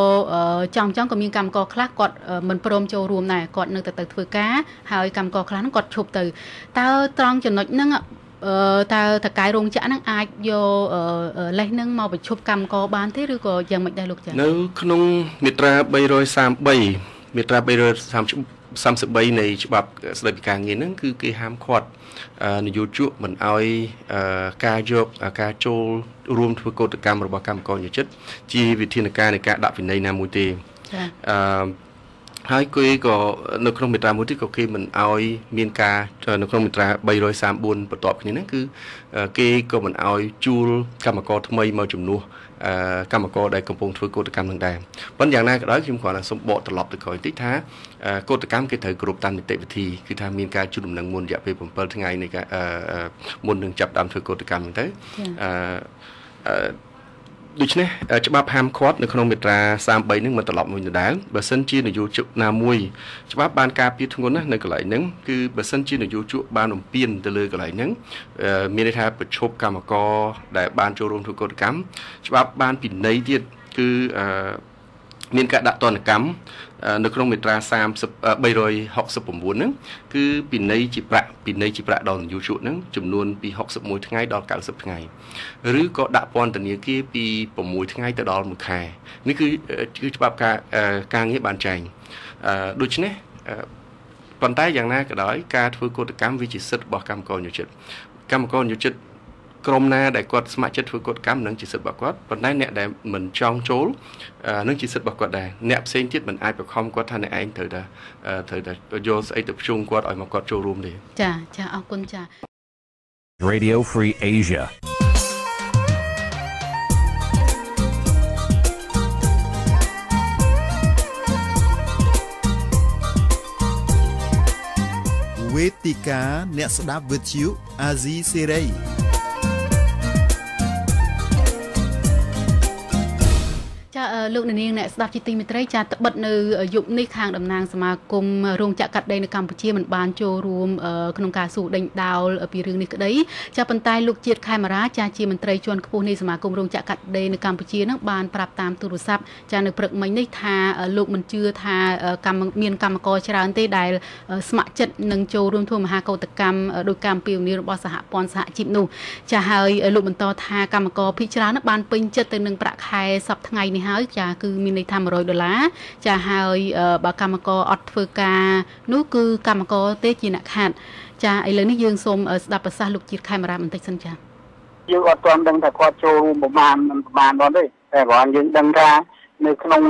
C: ចំចំក៏មានកម្មករខ្លះគាត់មិនព្រមចូលរួមដែរគាត់នៅតែទៅធ្វើការហើយកម្មករខ្លះហ្នឹងគាត់ឈប់ទៅតើត្រង់ចំណុចហ្នឹងអឺតើតកែរោងចក្រហ្នឹងអាចយកលេសហ្នឹងមកប្រជុំកម្មករបានទេឬក៏យ៉ាងម៉េចដែរលោកចា
A: នៅក្នុងមាត្រា333មាត្រា330 33នៃច្បាប់ស្តីពីការងារហ្នឹងគឺគេហាមឃាត់នយោជកមិនអោយការយកការចូលរួមធ្វើកោតកម្មរបស់កម្មករនិយោជិត ជាវិធានការនៃការដាក់វិន័យណាមួយទេចា៎អឺហើយគេក៏នៅក្នុងមាត្រាមួយទៀតក៏គេមិនអោយមានការនៅក្នុងមាត្រា334បន្ទាប់គ្នាហ្នឹងគឺគេក៏មិនអោយជួលកម្មករថ្មីមកជំនួសកម្មករដែលកំពុងធ្វើកោតកម្មនឹងដែរប៉ុន្តែយ៉ាងណាក៏ដោយខ្ញុំគ្រាន់តែសូមបកត្រឡប់ទៅក្រោយតិចថា កោតកម្មគេត្រូវគ្រប់តាមនីតិវិធីគឺថាមានការជួលដំណឹងមុនរយៈពេល7ថ្ងៃនៃការមុននឹងចាប់ដើមធ្វើកោតកម្មហ្នឹងទៅអឺដូច្នេះច្បាប់ហាមឃាត់នៅក្នុងមាត្រា33នឹងមិនត្រឡប់មកដដែលបើសិនជានយោជកណាមួយច្បាប់បានការពារធ្ងន់ណាស់នៅកន្លែងហ្នឹងគឺបើសិនជានយោជកបានបំពេញទៅលើកន្លែងហ្នឹងមានន័យថាប្រឈប់កម្មករដែលបានចូលរួមធ្វើកោតកម្មច្បាប់បានពិន័យទៀតគឺមានការដាក់ទណ្ឌកម្ម នៅក្នុងមាត្រា30 369ហ្នឹងគឺពិន័យជាប្រាក់ពិន័យជាប្រាក់ដល់នយោជកហ្នឹងចំនួនពី61ថ្ងៃដល់90ថ្ងៃឬក៏ដាក់ពន្ធនាគារពី6ថ្ងៃទៅដល់1ខែនេះគឺគឺច្បាប់ការការងារបានចែងដូច្នេះប៉ុន្តែយ៉ាងណាក៏ដោយការធ្វើកោតកម្មវាជាសិទ្ធិរបស់កម្មករនិយោជិតកម្មករនិយោជិត ក្រុមណាដែលគាត់ស្ម័គ្រចិត្តធ្វើកតកម្មនឹងជាសិទ្ធិរបស់គាត់ប៉ុន្តែអ្នកដែលមិនចង់ចូលនឹងជាសិទ្ធិរបស់គាត់ដែរអ្នកផ្សេងទៀតមិនអាចបង្ខំគាត់ថាអ្នកឯងត្រូវតែត្រូវតែយកស្អីទៅភ្ជុំគាត់ឲ្យមកគាត់ចូលរួមទេ
C: ចាចាអរគុណចា
E: Radio Free Asia
F: វេទិកាអ្នកស្ដាប់វិទ្យុអាស៊ីសេរី
C: លោកនាងអ្នកស្ដាប់ជាទីមេត្រីចាត្បិតនៅយុគនេះខាងតំណាងសមាគមរោងចក្រកាត់ដេរនៅកម្ពុជាមិនបានចូលរួមក្នុងការសួរដេញដោលពីរឿងនេះក្តីចាប៉ុន្តែលោកជាតិខេមរាចាជាមន្ត្រីជាន់ខ្ពស់នៃសមាគមរោងចក្រកាត់ដេរនៅកម្ពុជានឹងបានប្រាប់តាមទូរស័ព្ទចានៅព្រឹកមិញនេះថាលោកមិនជឿថាកម្មមានកម្មករច្រើនទេដែលស្ម័គ្រចិត្តនឹងចូលរួមធ្វើមហាកោតកម្មដោយកម្មពីវនីរបស់សហព័ន្ធសហជីពនោះចាហើយលោកបន្តថាកម្មករភិជាច្រើនបានពេញចិត្តទៅនឹងប្រាក់ខែសប្តាហ៍ថ្ងៃនេះហើយចាគឺមានន័យថា100ដុល្លារចាហើយបើកម្មករអត់ធ្វើការនោះគឺកម្មករទេជាអ្នកខាត់ចាឥឡូវនេះយើងសូមស្ដាប់ប្រសាសន៍លោកជាតិខេមរាបន្តិចសិនចា
D: យើងអត់ទាន់ដឹងថាគាត់ចូលរួមប្រមាណមិនប្រមាណដល់ទេតែគ្រាន់យើងដឹងថានៅក្នុង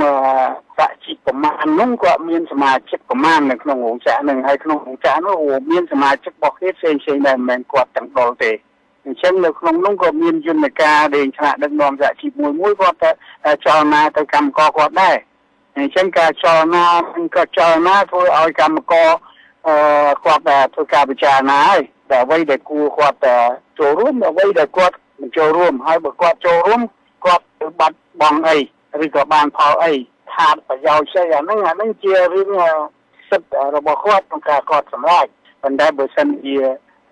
D: សហជីពប្រមាណនោះគាត់មានសមាជិកប្រមាណនៅក្នុងរោងចក្រនឹងហើយក្នុងរោងចក្រនោះមានសមាជិករបស់គេផ្សេងផ្សេងដែរមិនមែនគាត់ទាំងដុលទេ អញ្ចឹងនៅក្នុងនោះក៏មានយន្តការដេញឆ្លាក់ដឹកនាំសហជីពមួយមួយគាត់ទៅចលនាទៅកម្មករគាត់ដែរអញ្ចឹងការចលនាក៏ចលនាធ្វើឲ្យកម្មករអឺគាត់ធ្វើការពិចារណាហើយតែអ្វីដែលគួរគាត់ចូលរួមអ្វីដែលគាត់មិនចូលរួមហើយបើគាត់ចូលរួមគាត់ទៅបាត់បង់អីឬក៏បានផលអីខាតប្រយោជន៍ស្អីអាហ្នឹងអាហ្នឹងជារឿង
G: សិទ្ធិរបស់គាត់ក្នុងការគាត់សម្រេចប៉ុន្តែបើសិនជា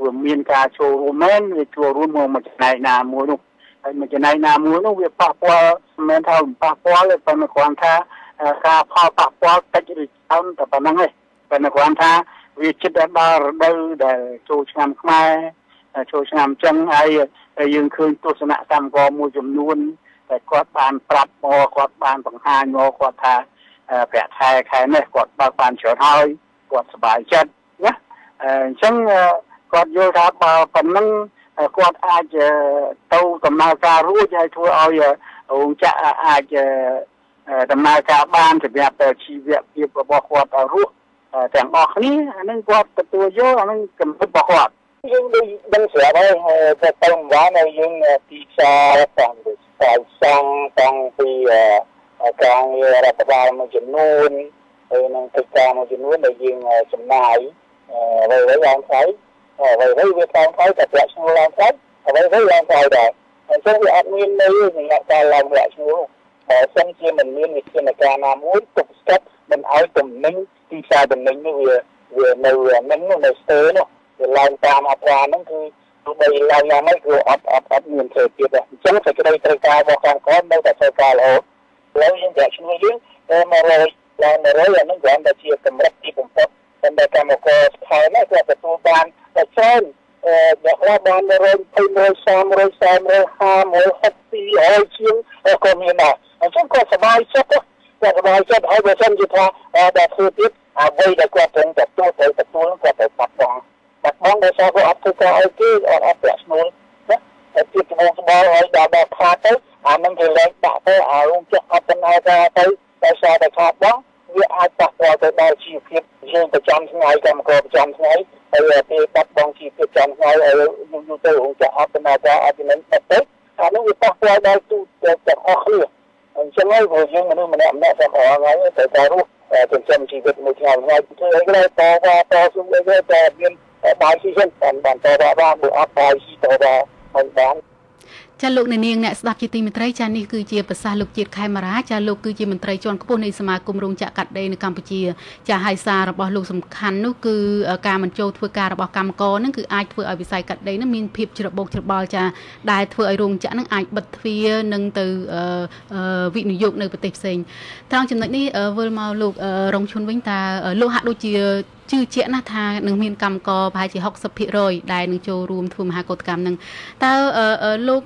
G: វាមានការចូលរួមមែនវាចូលរួមមកមួយចំណែកណាមួយនោះហើយមួយចំណែកណាមួយនោះវាប៉ះពាល់មិនមែនថាប៉ះពាល់ទេប៉ុន្តែគ្រាន់ថាការផលប៉ះពាល់តិចឬច្រើនតែប៉ុណ្្នឹងទេប៉ុន្តែគ្រាន់ថាវាចិត្តដល់រដូវដែលចូលឆ្នាំខ្មែរចូលឆ្នាំចឹងហើយយើងឃើញទស្សនៈកម្មករមួយចំនួនតែគាត់បានប្រាប់មកគាត់បានបង្ហាញមកគាត់ថាប្រាក់ខែខែនេះគាត់បើកបានច្រើនហើយគាត់សប្បាយចិត្តណាអញ្ចឹង គាត់យល់ថាបើប៉ុណ្ណឹងគាត់អាចទៅដំណើរការរួចហើយធ្វើឲ្យរោងចក្រអាចដំណើរការបានសម្រាប់ជីវភាពរបស់គាត់រស់ទាំងអស់គ្នាអានឹងគាត់ទទួលយកអានឹងកំណត់របស់គាត់យើងដឹងស្រាប់ហើយទៅទៅបានហើយយើងទីផ្សារតាមស្ថានសង្ឃតាំងពីការងាររដ្ឋបាលមួយចំនួនហើយនឹងកិច្ចការមួយចំនួនដែលយើងចំណាយអ្វីៗឡើងថ្លៃ អ្វីៗវាឡើងថ្លៃតែប្រាក់ឈ្នួលឡើងថ្លៃអ្វីៗឡើងថ្លៃដែរអញ្ចឹងវាអត់មានន័យសម្រាប់ការឡើងប្រាក់ឈ្នួលតែសិនជាមិនមានវិធានការណាមួយទប់ស្កាត់មិនឲ្យទំនិញទីផ្សារទំនិញនេះវាវានៅនឹងនៅស្ទើរនោះវាឡើងតាមអត្រាហ្នឹងគឺទោះបីឡើងយ៉ាងម៉េចគឺអត់អត់អត់មានធ្វើទៀតទេអញ្ចឹងសេចក្តីត្រូវការរបស់ខាងក្រមនៅតែធ្វើការរហូតហើយយើងប្រាក់ឈ្នួលយើងតែ100ឡើង100អាហ្នឹងគ្រាន់តែជាកម្រិតទីបំផុត ប៉ុន្តែកម្មករស្ថិតណាគាត់ទទួលបានតែច្រើនអឺអ្នកខ្លះបាន120 130 130 50 160 100ជាងក៏មានដែរអញ្ចឹងគាត់សប្បាយចិត្តគាត់សប្បាយចិត្តហើយបើសិនជាថាដែលធ្វើទៀតអ្វីដែលគាត់ត្រូវទទួលត្រូវទទួលគាត់ត្រូវបាត់បង់បាត់បង់ដោយសារគាត់អត់ធ្វើការឲ្យគេអត់អត់ប្រាក់ឈ្នួលណាតែទៀតច្បងច្បងឲ្យដល់ដល់ខាតទៅអានឹងគេលែងដាក់ទៅអារោងចក្រអត់ដំណើរការទៅដោយសារតែខាតបង វាអាចប៉ះពាល់ទៅដល់ជីវភាពយើងប្រចាំថ្ងៃកម្មករប្រចាំថ្ងៃហើយពេលបាត់បង់ជីវភាពប្រចាំថ្ងៃហើយយូរទៅរោងចក្រអត់ដំណើរការអត់ចំណេញទៅអានោះវាប៉ះពាល់ដល់ទូទាំងអស់គ្នាអញ្ចឹងហើយព្រោះយើងមនុស្សម្នាក់ម្នាក់ទាំងអស់ថ្ងៃត្រូវការរស់ចិញ្ចឹមជីវិតមួយថ្ងៃថ្ងៃធ្វើអីក៏តវ៉ាតស៊ូអីក៏តែមានបាយស៊ីសិនបានបានតវ៉ាបានបើអត់បាយស៊ីតវ៉ាមិនបាន
C: ចាលោកអ្នកនាងអ្នកស្ដាប់ជាទីមេត្រីចានេះគឺជាប្រសាសន៍លោកជាតិខេមរាចាលោកគឺជាមន្ត្រីជាន់ខ្ពស់នៃសមាគមរោងចក្រកាត់ដេរនៅកម្ពុជាចាហើយសាររបស់លោកសំខាន់នោះគឺការមិនចូលធ្វើការរបស់កម្មករនឹងគឺអាចធ្វើឲ្យវិស័យកាត់ដេរនឹងមានភាពច្របូកច្របល់ចាដែលធ្វើឲ្យរោងចក្រនឹងអាចបិទទ្វារនឹងទៅវិនិយោគនៅប្រទេសផ្សេងត្រង់ចំណុចនេះវិលមកលោករងឈុនវិញតើលោកហាក់ដូចជាជឿជាក់ណាស់ថានឹងមានកម្មករប្រហែលជា60%ដែលនឹងចូលរួមធ្វើមហាកោតកម្មនឹងតើលោក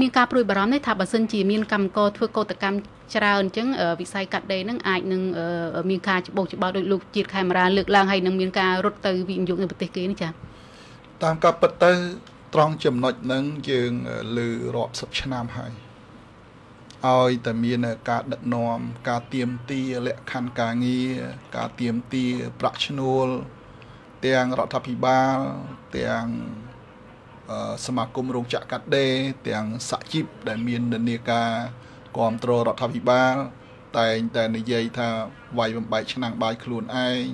C: មានការព្រួយបារម្ភនេះថាបើសិនជាមានកម្មករធ្វើកោតកម្មច្រើនអញ្ចឹងវិស័យកាត់ដេរនឹងអាចនឹងមានការច្បោកច្បល់ដោយលោកជាតិខេមរាលើកឡើងហើយនឹងមានការរត់ទៅវិនិយោគនៅប្រទេសគេនេះចា៎
B: តាមការពិតទៅត្រង់ចំណុចហ្នឹងយើងលើរាប់សិបឆ្នាំហើយឲ្យតែមានការដឹកនាំការទៀមទាលក្ខខណ្ឌការងារការទៀមទាប្រាក់ឈ្នួលទាំងរដ្ឋាភិបាលទាំង សមាគមរោងចក្រកាត់ដេរទាំងសហជីពដែលមាននានាការគ្រប់គ្រងរដ្ឋាភិបាល តែងតែនិយាយថាវាយបំបែកឆ្នាំងបាយខ្លួនឯង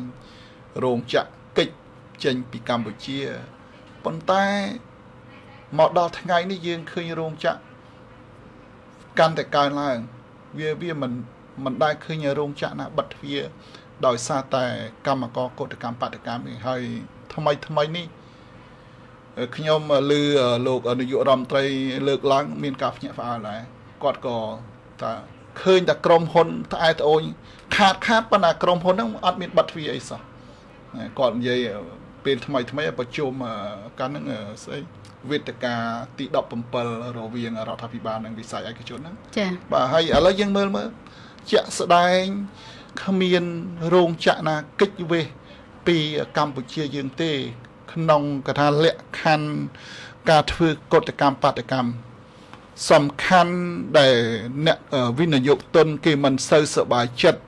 B: រោងចក្រកិច្ចចេញពីកម្ពុជាប៉ុន្តែមកដល់ថ្ងៃនេះយើងឃើញរោងចក្រកាន់តែកើនឡើង វាវាមិនមិនដែលឃើញរោងចក្រណាបិទទ្វារដោយសារតែកម្មករកោតកម្មបដកម្មនេះហើយថ្មីថ្មីនេះ ខ្ញុំឮលោកនាយករដ្ឋមន្ត្រីលើកឡើង មានការភ្ញាក់ផ្អើលដែរគាត់ក៏ថាឃើញតែក្រុមហ៊ុនត្អែត្អូនខាតខាតប៉ុន្តែក្រុមហ៊ុនហ្នឹងអត់មានប័ណ្ណទ្វារអីសោះគាត់និយាយពេលថ្មីថ្មីប្រជុំកាលហ្នឹងស្អីវេទិកាទី17រវាងរដ្ឋាភិបាលនិងវិស័យឯកជនហ្នឹង
C: ចា៎
B: បាទហើយឥឡូវយើងមើលមើលជាក់ស្ដែងគ្មានរោងចក្រណាកិច្ចវេះពីកម្ពុជាយើងទេ ក្នុងកថាលក្ខខណ្ឌការធ្វើកតកម្មបាតកម្មសំខាន់ដែលអ្នកវិនិយោគទុន គេមិនសូវសប្បាយចិត្ត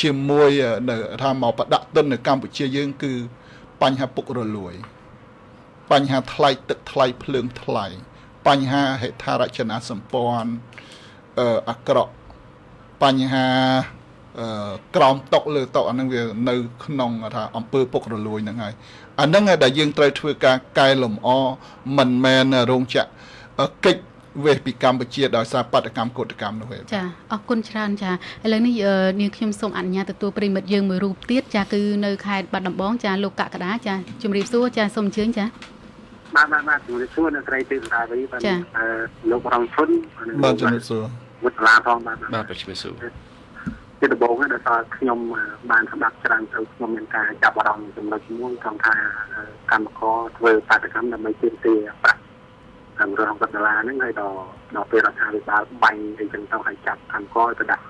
B: ជាមួយនៅថាមកបដាក់ទុននៅកម្ពុជាយើង គឺបញ្ហាពុករលួយ បញ្ហាថ្លៃទឹកថ្លៃភ្លើងថ្លៃ បញ្ហាហេដ្ឋារចនាសម្ព័ន្ធអឺអាក្រក់បញ្ហាអឺក្រោមតុកលើតុអានឹងវានៅក្នុងថាអង្គើពុករលួយហ្នឹងហើយ អាហ្នឹងដែលយើងត្រូវធ្វើការកែលម្អមិនមែនរោងចក្រកិច្ចវេសពីកម្ពុជាដោយសារបដកម្មកោតកម្មនោះឯង
C: ចាអរគុណច្រើនចាឥឡូវនេះអឺនាងខ្ញុំសូមអនុញ្ញាតទទួលប្រិមិត្តយើងមួយរូបទៀតចាគឺនៅខេត្តបាត់ដំបងចាលោកកកដាចាជំរាបសួរចាសូមអញ្ជើញចា
H: បាទបាទបាទជំរាបសួរនៅស្រីទេសាវីបាទ
C: ចា៎
H: អឺលោករងឈុន
B: បាទជំរាបសួរ
H: វត្តឡាផងបាទ
A: បាទប្រជុំសួរ
H: ជាដំបូងហ្នឹងដោយសារខ្ញុំអឺបានស្ដាប់ច្រើនទៅខ្ញុំមានការចាប់អារម្មណ៍ចំណុចមួយត្រង់ថាអឺកម្មករធ្វើបាតកម្មដើម្បីទាមទារប្រាក់តាមរងដុល្លារហ្នឹងហើយដល់ដល់ពេលរដ្ឋាភិបាលបាញ់អីចឹងទៅឲ្យចាប់កម្មករទៅដាក់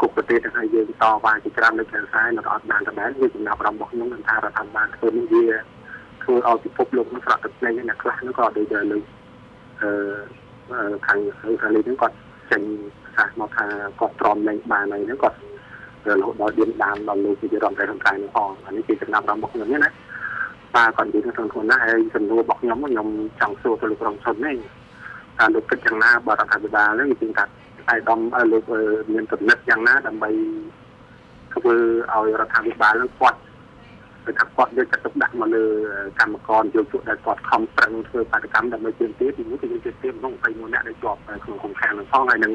H: គុកប្រទេសទៅឲ្យយើងតវ៉ាជាច្រើនលើកឡើងហើយនៅអត់បានដដែលវាចំណាប់អារម្មណ៍របស់ខ្ញុំនឹងថារដ្ឋាភិបាលធ្វើនេះវាធ្វើឲ្យពិភពលោកនឹងស្រក់ទឹកភ្នែកអ្នកខ្លះហ្នឹងក៏ដូចជាលើកអឺអឺខាងខាងនេះហ្នឹងគាត់ចេញប្រ សាសន៍មកថាគាត់ទ្រាំលែងបានហើយហ្នឹងគាត់រហូតដល់ឌៀនដាមដល់លោកជារដ្ឋមន្ត្រីខាងក្រៅនោះផងអានេះជាចំណាប់អារម្មណ៍របស់ខ្ញុំណាបាទគាត់និយាយក្នុងខ្លួនណាហើយសំណួររបស់ខ្ញុំខ្ញុំចង់សួរទៅលោករងឈុននេះថាលោកគិតយ៉ាងណាបើរដ្ឋាភិបាលហ្នឹងគឺថាអាយដំឲ្យលោកអឺមានទំនិតយ៉ាងណាដើម្បីធ្វើឲ្យរដ្ឋាភិបាលហ្នឹងគាត់គឺថាគាត់យកចិត្តទុកដាក់មកលើកម្មករយកជក់ដែលគាត់ខំប្រឹងធ្វើបាតកម្មដើម្បីទាមទារទីមួយគឺយើងទាមទារក្នុង21អ្នកដែលជាប់ក្នុងគុំខាងហ្នឹងផងហើយនឹង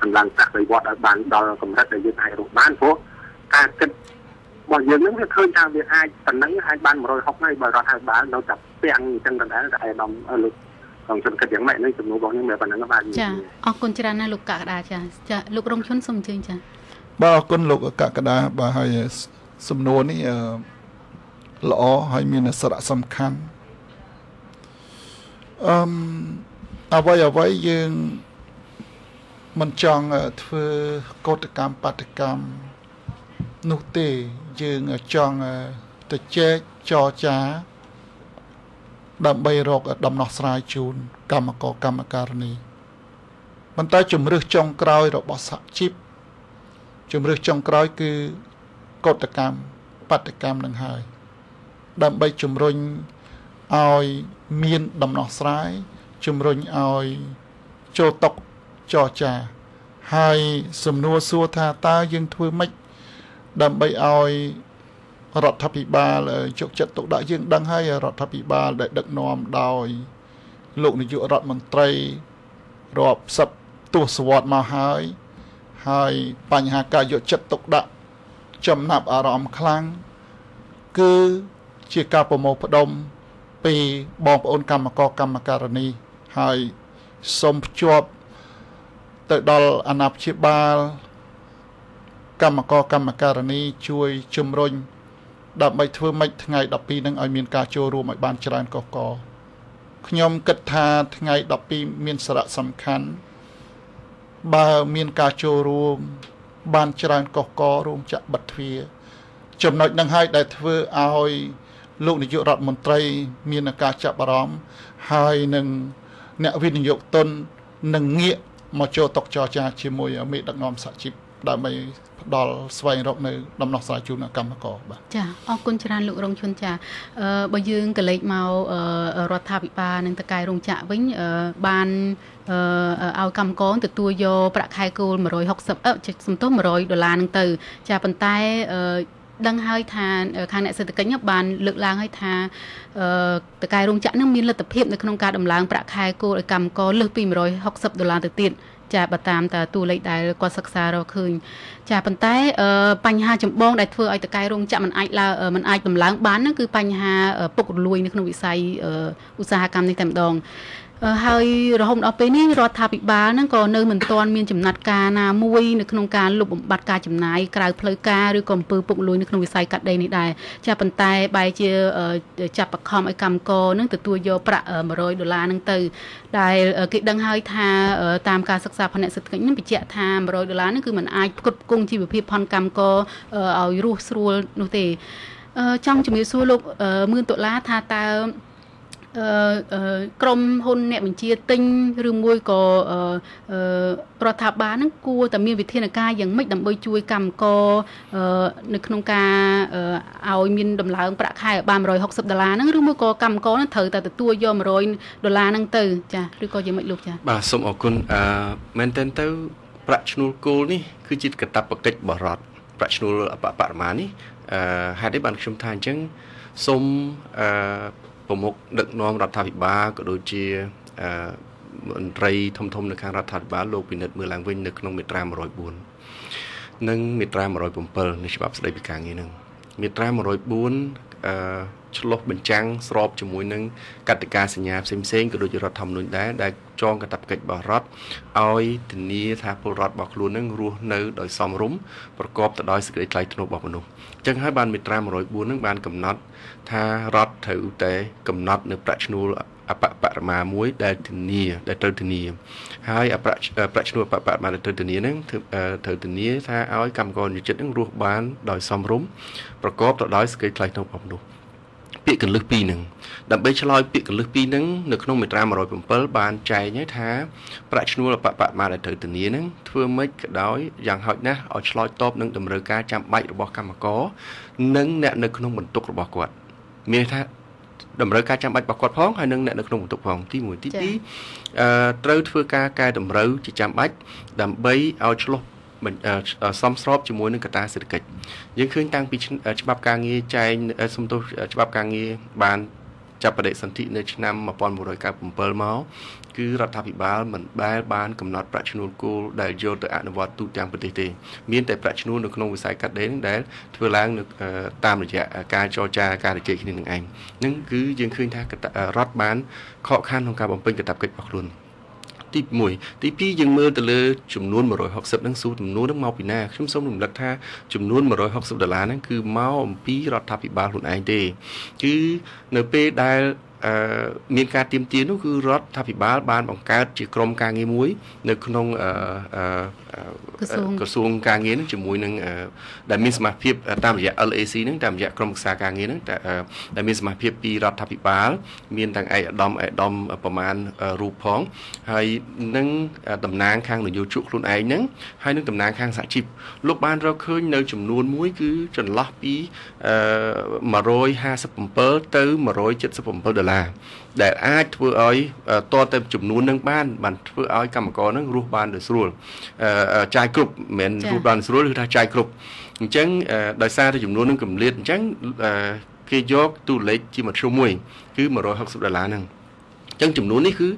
H: សម្លឹងប្រាក់បរិវត្តឲ្យបានដល់កម្រិតដែលយើងអាចរកបានព្រោះការគិតរបស់យើងហ្នឹងវាឃើញថាវាអាចប៉ុណ្ណឹងអាចបាន160ហើយបើរដ្ឋាភិបាលនៅតែពាំងអញ្ចឹងដដែលតែអាយដាមលោកក្នុងជនគិតយ៉ាងម៉េចនេះចំនួនរបស់ខ្ញុំវាប៉ុណ្ណឹងបាទ
C: ចាអរគុណច្រើនណាស់លោកកកដាចាចាលោករងឈុនសូមអញ្ជើញចា
B: បាទអរគុណលោកកកដាបាទហើយសំណួរនេះអឺល្អហើយមានសារៈសំខាន់អឺមអ្វីអ្វីយើង មិនចង់អឺធ្វើកោតកម្មបាតកម្មនោះទេយើងចង់អឺទៅចែកចរចា ដើម្បីរកដំណោះស្រាយជូនកម្មករកម្មការិនីប៉ុន្តែជំរឹះចុងក្រោយរបស់សហជីពជំរឹះចុងក្រោយគឺកោតកម្មបាតកម្មនឹងហើយ ដើម្បីជំរុញឲ្យមានដំណោះស្រាយជំរុញឲ្យចូលតុ ចរចា ហើយសំណួរសួរថាតើយើងធ្វើម៉េចដើម្បីឲ្យរដ្ឋាភិបាលអឺយកចិត្តទុកដាក់យើងដឹងហើយរដ្ឋាភិបាលដែលដឹកនាំដោយ លោកនាយករដ្ឋមន្ត្រីរាប់សិបទសវត្សរ៍មកហើយ ហើយបញ្ហាការយកចិត្តទុកដាក់ចំណាប់អារម្មណ៍ខ្លាំងគឺជាការប្រមូលផ្ដុំពីបងប្អូនកម្មករកម្មការនីហើយសូមភ្ជាប់ ទៅដល់អាណាព្យាបាលកម្មករកម្មការនីជួយជំរុញដើម្បីធ្វើម៉េចថ្ងៃ12នឹងឲ្យមានការចូលរួមឲ្យបានច្រើនកកកខ្ញុំគិតថាថ្ងៃ12មានសារៈសំខាន់បើមានការចូលរួមបានច្រើនកកករោងចក្របិទទ្វារចំណុចនឹងហើយដែលធ្វើឲ្យលោកនាយករដ្ឋមន្ត្រី មានការចាប់អារម្មណ៍ហើយនឹងអ្នកវិនិយោគទុននឹងងាក មកចូលតុចរចាជាមួយមេដឹកនាំសហជីពដើម្បីផ្ដល់ស្វែងរកនៅដំណោះស្រាយជូនកម្មករបាទ
C: ចាអរគុណច្រើនលោករងឈុនចាអឺបើយើងកលេចមកអឺរដ្ឋាភិបាលនិងតកែរោងចក្រវិញអឺបានអឺឲ្យកម្មករទទួលយកប្រាក់ខែគោល160អឺសំទោស100ដុល្លារហ្នឹងទៅ ចាប៉ុន្តែអឺ ដឹងហើយថាខាងអ្នកសេដ្ឋកិច្ចហ្នឹងបានលើកឡើងហើយថាអឺតកែរោងចក្រហ្នឹងមានលទ្ធភាពនៅក្នុងការដំឡើងប្រាក់ខែគោលឲ្យកម្មករលើសពី160ដុល្លារទៅទៀតចាបើតាមតើតួលេខដែលគាត់សិក្សារកឃើញចាប៉ុន្តែបញ្ហាចម្បងដែលធ្វើឲ្យតកែរោងចក្រមិនអាចឡើងមិនអាចដំឡើងបានហ្នឹងគឺបញ្ហាពុករលួយនៅក្នុងវិស័យឧស្សាហកម្មនេះតែម្ដង ហើយរហូតដល់ពេលនេះរដ្ឋាភិបាលហ្នឹងក៏នៅមិនទាន់មានចំណាត់ការណាមួយនៅក្នុងការលុបបំបាត់ការចំណាយក្រៅផ្លូវការឬក៏អំពើពុករលួយនៅក្នុងវិស័យកាត់ដេរនេះដែរចាប៉ុន្តែបែរជាចាប់បខំឲ្យកម្មករហ្នឹងទទួលយកប្រាក់100ដុល្លារហ្នឹងទៅដែលគេដឹងហើយថាតាមការសិក្សាផ្នែកសេដ្ឋកិច្ចហ្នឹងបញ្ជាក់ថា100ដុល្លារហ្នឹងគឺมันអាចផ្គត់ផ្គង់ជីវភាពផនកម្មករឲ្យរស់ស្រួលនោះទេចង់ជំរាបសួរលោកមឿនដុល្លារថាតើអឺ ក្រុមហ៊ុនអ្នកបញ្ជាទិញឬមួយក៏អឺរដ្ឋាភិបាលហ្នឹងគួរតែមានវិធានការយ៉ាងម៉េចដើម្បីជួយកម្មករនៅក្នុងការឲ្យមានដំឡើងប្រាក់ខែឲ្យបាន160ដុល្លារហ្នឹងឬមួយក៏កម្មករហ្នឹងត្រូវតែទទួលយក100ដុល្លារហ្នឹងទៅចាឬក៏យ៉ាងម៉េចលោកចា
A: បាទសូមអរគុណអឺមែនតើទៅប្រាក់ឈ្នួលគោលនេះគឺជាកតបកិច្ចបរដ្ឋប្រាក់ឈ្នួលបបរមានេះអឺហេតុអីបានខ្ញុំថាអញ្ចឹងសូមអឺ ប្រមុខដឹកនាំរដ្ឋាភិបាលក៏ដូចជាអឺមន្ត្រីធំធំនៅខាងរដ្ឋាភិបាលលោកពិនិត្យមើលឡើងវិញនៅក្នុងមាត្រា104និងមាត្រា107នៃច្បាប់ស្តីពីការងារនឹងមាត្រា104អឺឆ្លោះបញ្ចាំងស្របជាមួយនឹងកតិកាសញ្ញាផ្សេងផ្សេងក៏ដូចជារដ្ឋធម្មនុញ្ញដែរដែល ចងកាតព្វកិច្ចរបស់រដ្ឋឲ្យធានាថាពលរដ្ឋរបស់ខ្លួននឹងរស់នៅដោយសមរម្យប្រកបទៅដោយសេចក្តីថ្លៃថ្នូររបស់មនុស្សអញ្ចឹងហើយបានមាត្រា104នឹងបានកំណត់ថារដ្ឋត្រូវតែកំណត់នៅប្រាក់ឈ្នួលអបបរមាមួយដែលធានាដែលត្រូវធានាហើយអប្រាក់ប្រាក់ឈ្នួលអបបរមាដែលត្រូវធានាហ្នឹងត្រូវធានាថាឲ្យកម្មករនិយោជិតហ្នឹងរស់បានដោយសមរម្យប្រកបទៅដោយសេចក្តីថ្លៃថ្នូររបស់មនុស្ស ពាក្យកលឹះពីរហ្នឹងដើម្បីឆ្លើយពាក្យកលឹះពីរហ្នឹងនៅក្នុងមាត្រា107បានចែងឲ្យថាប្រាក់ឈ្នួលបបមាដែលត្រូវធានាហ្នឹងធ្វើម៉េចក៏ដោយយ៉ាងហោចណាស់ឲ្យឆ្លើយតបនឹងតម្រូវការចាំបាច់របស់កម្មករនិងអ្នកនៅក្នុងបន្ទុករបស់គាត់មានថាតម្រូវការចាំបាច់របស់គាត់ផងហើយនិងអ្នកនៅក្នុងបន្ទុកផងទី1ទី2អឺត្រូវធ្វើការកែតម្រូវជាចាំបាច់ដើម្បីឲ្យឆ្លោះ សំស្របជាមួយនឹងកត្តាសេដ្ឋកិច្ចយើងឃើញតាំងពីច្បាប់ការងារចែងសំទោសច្បាប់ការងារបានចាប់បដិសន្ធិនៅឆ្នាំ1997មកគឺរដ្ឋាភិបាលមិនដែលបានកំណត់ប្រាក់ឈ្នួលគោលដែលយកទៅអនុវត្តទូទាំងប្រទេសទេមានតែប្រាក់ឈ្នួលនៅក្នុងវិស័យកាត់ដេរដែលធ្វើឡើងនៅតាមរយៈការចរចាការជជែកគ្នានឹងឯងនឹងគឺយើងឃើញថារដ្ឋបានខកខានក្នុងការបំពេញកាតព្វកិច្ចរបស់ខ្លួន ទី1ទី2យើងមើលទៅលើចំនួន160ហ្នឹងសួរចំនួនហ្នឹងមកពីណាខ្ញុំសូមរំលឹកថាចំនួន160ដុល្លារហ្នឹងគឺមកអំពីរដ្ឋាភិបាលខ្លួនឯងទេគឺនៅពេលដែល អឺមានការទៀមទានោះគឺរដ្ឋាភិបាលបានបង្កើតជាក្រុមការងារមួយ នៅក្នុងអឺក្រសួងការងារនឹងជាមួយនឹងដែលមានសមាភិបតាមរយៈ LAC នឹងតាមរយៈក្រុមប្រឹក្សាការងារនឹងដែលមានសមាភិបពីរដ្ឋាភិបាល មានទាំងឯកឧត្តមឯកឧត្តមប្រមាណរូបផងហើយនឹងតំណាងខាងនយោជកខ្លួនឯងហ្នឹងហើយនឹងតំណាងខាងសហជីពលោកបានរកឃើញនៅចំនួនមួយគឺចន្លោះពី157ទៅ177ដុល្លារដែលអាចធ្វើឲ្យតទៅចំនួននឹងបានបានធ្វើឲ្យកម្មករនឹងរស់បានដោយស្រួលចាយគ្រប់មិនមែនរស់បានស្រួលគឺថាចាយគ្រប់អញ្ចឹងដោយសារតែចំនួននឹងកម្រិតអញ្ចឹងគេយកទូលេខជាមធ្យមមួយ គឺ160ដុល្លារហ្នឹងចឹងចំនួននេះគឺ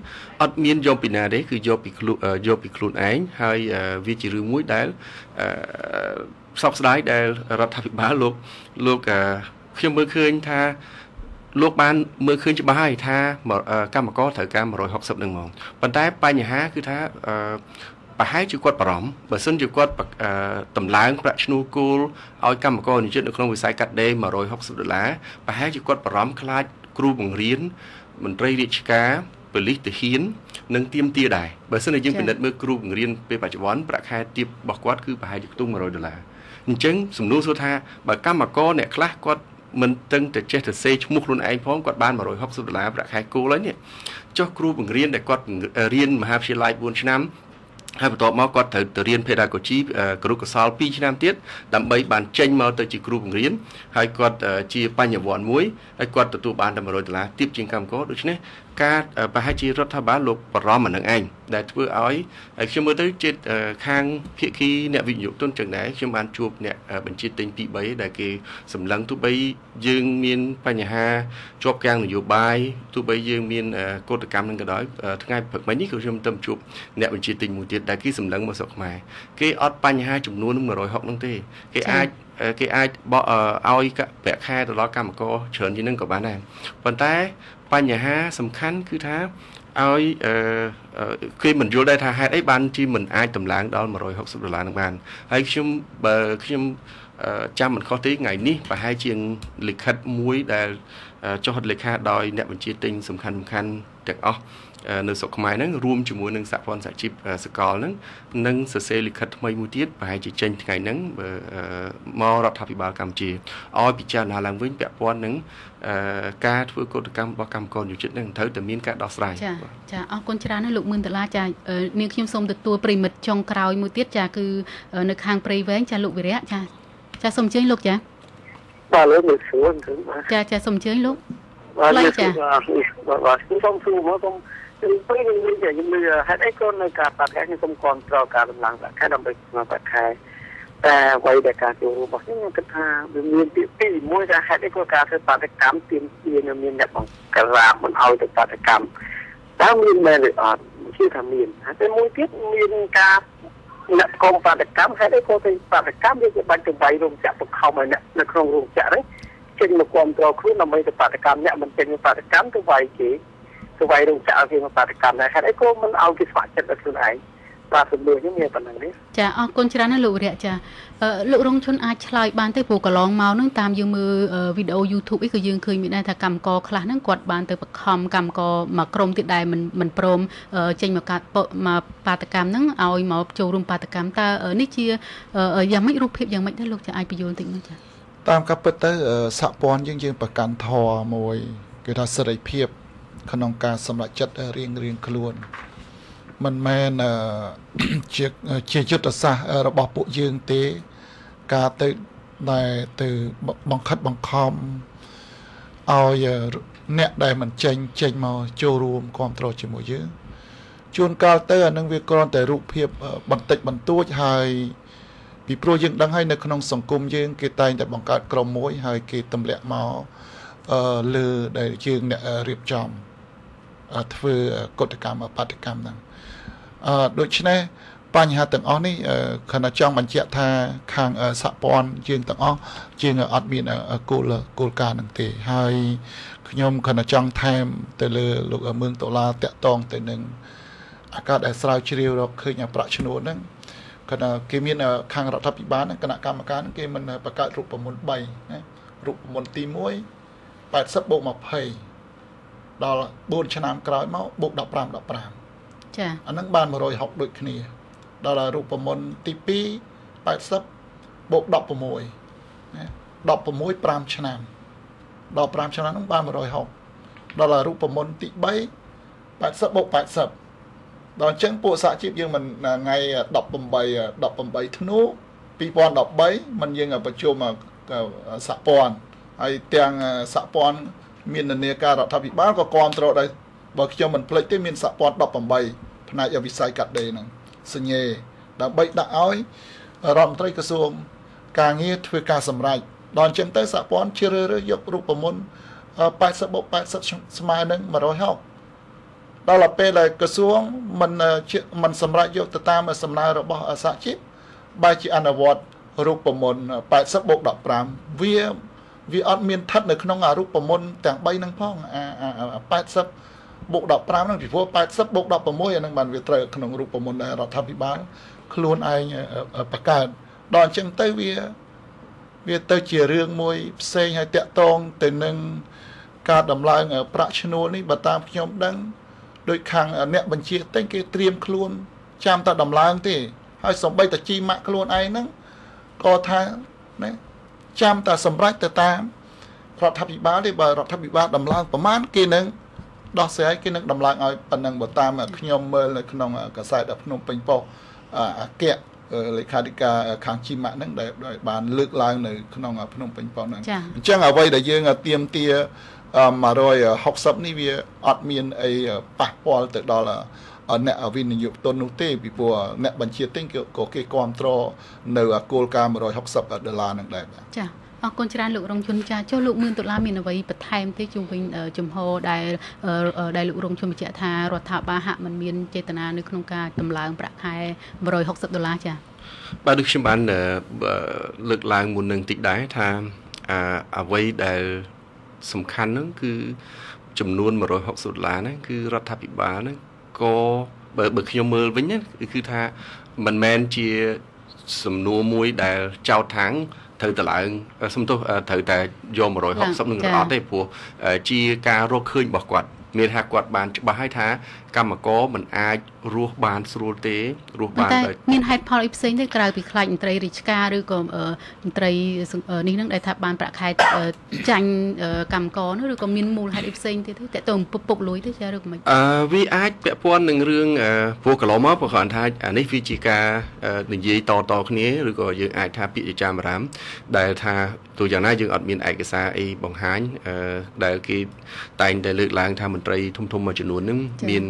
A: អត់មានយកពីណាទេគឺយកពីខ្លួនយកពីខ្លួនឯងហើយវាជារឿងមួយដែលសោកស្ដាយដែលរដ្ឋាភិបាលលោកលោកខ្ញុំមើលឃើញថា លោកបានមើលឃើញច្បាស់ហើយថាកម្មករត្រូវការ160នឹងហ្មងប៉ុន្តែបញ្ហាគឺថាប្រហែលជាគាត់បារម្ភបើសិនជាគាត់តម្លើងប្រាក់ឈ្នួលគោលឲ្យកម្មករនិយោជិតនៅក្នុងវិស័យកាត់ដេរ160ដុល្លារប្រហែលជាគាត់បារម្ភខ្លាចគ្រូបង្រៀនមន្ត្រីរាជការប៉ូលីសទាហាននិងទៀមទាដែរបើសិនជាយើងពិនិត្យមើលគ្រូបង្រៀនពេលបច្ចុប្បន្នប្រាក់ខែទាបរបស់គាត់គឺប្រហែលជាខ្ទង់100ដុល្លារអញ្ចឹងសំណួរសួរថាបើកម្មករអ្នកខ្លះគាត់ មិនតឹងតែចេះទៅសេឈ្មោះខ្លួនឯងផងគាត់បាន160ដុល្លារប្រាក់ខែគោលហើយនេះចុះគ្រូបង្រៀនដែលគាត់រៀនមហាវិទ្យាល័យ4ឆ្នាំហើយបន្ទាប់មកគាត់ត្រូវទៅរៀន pedagogy គ្រូកសល2ឆ្នាំទៀតដើម្បីបានចេញមកទៅជាគ្រូបង្រៀនហើយគាត់ជាបញ្ញវន្តមួយហើយគាត់ទទួលបានតែ100ដុល្លារទាបជាងកម្មករដូច្នេះ ការប្រហែលជារដ្ឋាភិបាលលោកបារម្ភអានឹងឯងដែលធ្វើឲ្យហើយខ្ញុំមើលទៅជាតិខាងភាគីអ្នកវិនិយោគទុនចឹងដែរខ្ញុំបានជួបអ្នកបញ្ជាទិញ2 3ដែលគេសម្លឹងទោះបីយើងមានបញ្ហាជាប់កាំងនយោបាយទោះបីយើងមានកោតកម្មនឹងក៏ដោយថ្ងៃព្រឹកមិញនេះក៏ខ្ញុំទៅជួបអ្នកបញ្ជាទិញមួយទៀតដែលគេសម្លឹងមកស្រុកខ្មែរគេអត់បញ្ហាចំនួន160នឹងទេគេអាចគេអាចបកឲ្យប្រាក់ខែទៅដល់កម្មករច្រើនជាងនឹងក៏បានដែរប៉ុន្តែ បញ្ហាសំខាន់គឺថាឲ្យគេមិនយល់ដែរថាហេតុអីបានជាមិនអាចតម្លើងដល់160ដុល្លារនឹងបានហើយខ្ញុំបើខ្ញុំចាំមិនខុសទេថ្ងៃនេះប្រហែលជាលិខិតមួយដែលចុះហត្ថលេខាដោយអ្នកបញ្ជាទិញសំខាន់សំខាន់ទាំងអស់ នៅស្រុកខ្មែរហ្នឹងរួមជាមួយនឹងសហព័ន្ធសហជីពសកលហ្នឹងនឹងសរសេរលិខិតថ្មីមួយទៀតប្រហែលជាចេញថ្ងៃហ្នឹងមករដ្ឋាភិបាលកម្ពុជាឲ្យពិចារណាឡើងវិញពាក់ព័ន្ធនឹងការធ្វើកោតកម្មរបស់កម្មករយុជិតហ្នឹងត្រូវតែមានការដោះស្រាយ
C: ចាចាអរគុណច្រើនណាស់លោកមឿនដុល្លារចានាងខ្ញុំសូមទទួលប្រិមិត្តចុងក្រោយមួយទៀតចាគឺនៅខាងព្រៃវែងចាលោកវិរៈចាចាសូមអញ្ជើញលោកចា
D: បាទលោកមើលសួរ
C: ចាចាសូមអញ្ជើញលោក
D: បាទចាបាទបាទខ្ញុំសូមសួរមកសូមខ្ញុំ ពេលខ្ញុំនិយាយខ្ញុំនិយាយហេតុអីក៏នៅការបាត់ខែខ្ញុំសូមគ្រប់គ្រងការដំឡើងបាត់ខែដើម្បីស្មារតីបាត់ខែតែអ្វីដែលការចូលរួមរបស់ខ្ញុំខ្ញុំគិតថាវាមានទីពីរមួយថាហេតុអីក៏ការធ្វើបាតកម្មទៀមទានៅមានអ្នកបង្ក្រាបមិនឲ្យទៅបាតកម្មតើមានមែនឬអត់ជឿថាមានហើយមួយទៀតមានការអ្នកកងបាតកម្មហេតុអីក៏ទៅបាតកម្មវាជាបាច់ទៅវាយរោងចក្របង្ខំឲ្យអ្នកនៅក្នុងរោងចក្រហ្នឹងចេញមកគ្រប់គ្រងខ្លួនដើម្បីទៅបាតកម្មអ្នកមិនចេញមកបាតកម្មទៅវាយគេ ទៅវាយរោងចក្រគេមកបាតកម្មដែរហេតុអីក៏មិនឲ្យគេស្ម័គ្រចិត្តដល់ខ្លួនឯងបាទសំណួរនេះមានប៉ុណ្ណឹងនេះ
C: ចាអរគុណច្រើនណាស់លោករយៈចាអឺលោករងឈុនអាចឆ្លើយបានទេព្រោះកន្លងមកនឹងតាមយើងមើលវីដេអូ YouTube អីក៏យើងឃើញមានដែរថាកម្មករខ្លះហ្នឹងគាត់បានទៅបខំកម្មករមួយក្រុមទៀតដែរមិនមិនព្រមចេញមកកាត់មកបាតកម្មហ្នឹងឲ្យមកចូលរួមបាតកម្មតើនេះជាយ៉ាងម៉េចរូបភាពយ៉ាងម៉េចដែរលោកចាអាចបញ្យល់បន្តិចមើលចា
B: តាមការពិតទៅសហព័ន្ធយើងយើងប្រកាន់ធរមួយគឺថាសេរីភាព ក្នុងការសម្រេចចិត្តរៀងរៀងខ្លួនមិនមែនជាជាយុទ្ធសាស្ត្ររបស់ពួកយើងទេ ការទៅដែលទៅបង្ខិតបង្ខំឲ្យអ្នកដែលមិនចេញចេញមកចូលរួមគ្រប់គ្រងជាមួយយើងជួនកាលទៅអានឹងវាគ្រាន់តែរូបភាពបន្តិចបន្តួចហើយពីព្រោះយើងដឹងហើយនៅក្នុងសង្គមយើងគេតែងតែបង្កើតក្រុមមួយហើយគេទម្លាក់មកអឺលើដែលយើងអ្នករៀបចំ ធ្វើកតកម្មបដកម្មហ្នឹងអឺដូច្នេះបញ្ហាទាំងអស់នេះខណៈចង់បញ្ជាក់ថាខាងសហព័ន្ធយើងទាំងអស់ជាងអត់មានគោលគោលការណ៍នឹងទេហើយខ្ញុំខណៈចង់ថែមទៅលើលោកមឿងដុល្លារតាក់តងទៅនឹងអាកាសដែលស្រាវជ្រាវរកឃើញប្រាក់ឈ្នួលហ្នឹងគណៈគេមានខាងរដ្ឋាភិបាលគណៈកម្មការគេមិនបង្កើតរូបមន្ត3ណារូបមន្តទី1 80បូក20 ដល់4ឆ្នាំក្រោយមកបូក15 15
C: ចា
B: អាហ្នឹងបាន160ដូចគ្នា ដល់រូបមន្តទី2 80បូក16ណា16 5ឆ្នាំដល់5ឆ្នាំហ្នឹងបាន160ដល់រូបមន្តទី3 80បូក80ដល់អញ្ចឹងពួកសហជីពយើងមិនថ្ងៃ18 18ធ្នូ2013มันយើងប្រជុំសហព័ន្ធហើយទាំងសហព័ន្ធ មាននានាការរដ្ឋាភិបាលក៏គ្រប់គ្រងដែរបើខ្ញុំមិនភ្លេចទេមានសហព័ន្ធ18ផ្នែកវិស័យកាត់ដេរហ្នឹងសញ្ញេដើម្បីដាក់ឲ្យរដ្ឋមន្ត្រីក្រសួងការងារធ្វើការសម្រេចដល់អញ្ចឹងទៅសហព័ន្ធជ្រើសរើសយករូបមន្ត80បូក80ស្មើនឹង160ដល់ពេលដែលក្រសួងមិនមិនសម្រេចយកទៅតាមសំណើរបស់សហជីពបែរជាអនុវត្តរូបមន្ត80បូក15វា វាអត់មានស្ថិតនៅក្នុងអារូបមន្តទាំង3ហ្នឹងផងអា80បូក15ហ្នឹងពីព្រោះ80បូក16អាហ្នឹងបានវាត្រូវក្នុងរូបមន្តដែលរដ្ឋាភិបាលខ្លួនឯងបង្កើតដល់អញ្ចឹងទៅវាវាទៅជារឿងមួយផ្សេងហើយតាក់តងទៅនឹងការដំឡើងប្រាក់ឈ្នួលនេះបើតាមខ្ញុំដឹងដោយខាងអ្នកបញ្ជាទិញគេត្រៀមខ្លួនចាំតែដំឡើងទេហើយសំបីតជីម៉ាក់ខ្លួនឯងហ្នឹងក៏ថាណា ចាំតែសម្រេចទៅតាមរដ្ឋាភិបាលទេបើរដ្ឋាភិបាលដំឡើងប្រមាណគេនឹងដោះស្រាយគេនឹងដំឡើងឲ្យប៉ុណ្ណឹងបើតាមខ្ញុំមើលនៅក្នុងកសែតភ្នំពេញប៉ុស្តិ៍អគ្គលេខាធិការខាងជីម៉ាក់ហ្នឹងដែលបានលើកឡើងនៅក្នុងភ្នំពេញប៉ុណ្ណឹងអញ្ចឹងអ្វីដែលយើងទៀមទា160នេះវាអត់មានអីប៉ះពាល់ទៅដល់ អ្នកវិនិយោគទុននោះទេពីព្រោះអ្នកបញ្ជាទិញក៏គេគ្រប់គ្រងនៅគោលការណ៍160ដុល្លារនឹងដែរបាទ
C: ចាអរគុណច្រើនលោករងជុនចាចុះលោកមឿនដុល្លារមានអ្វីបន្ថែមទេជុំវិញជំហរដែលដែលលោករងជុនបញ្ជាក់ថារដ្ឋាភិបាលហាក់មិនមានចេតនានៅក្នុងការតម្លើងប្រាក់ខែ160ដុល្លារចា
A: បាទដូចខ្ញុំបានលើកឡើងមុននឹងតិចដែរថាអ្វីដែលសំខាន់ហ្នឹងគឺចំនួន160ដុល្លារហ្នឹងគឺរដ្ឋាភិបាលហ្នឹង ក៏បើបើខ្ញុំមើលវិញណាគឺថាមិនមែនជាសំណួរមួយដែលចោតថាងត្រូវតម្លើងសំទោសត្រូវតែយក160នឹងអត់ទេព្រោះជាការរកឃើញរបស់គាត់មានថាគាត់បានច្បាស់ហើយថា កម្មករមិនអាចរស់បានស្រួលទេរស់បាន
C: តែមានហេតុផលអីផ្សេងទេក្រៅពីខ្លាចមន្ត្រីរាជការឬក៏មន្ត្រីនេះនឹងដែលថាបានប្រាក់ខែចាញ់កម្មករនោះឬក៏មានមូលហេតុអីផ្សេងទៀតទេតើទៅពុកពុកលុយទេចាឬក៏មិន
A: អឺវាអាចពាក់ព័ន្ធនឹងរឿងព្រោះកន្លងមកបើគាត់ថាអានេះវាជាការនិយាយតតគ្នាឬក៏យើងអាចថាពាក្យចាមរាម ដែលថាទោះយ៉ាងណាយើងអត់មានឯកសារអីបង្ហាញដែលគេតែងតែលើកឡើងថាមន្ត្រីធំធំមួយចំនួននឹងមាន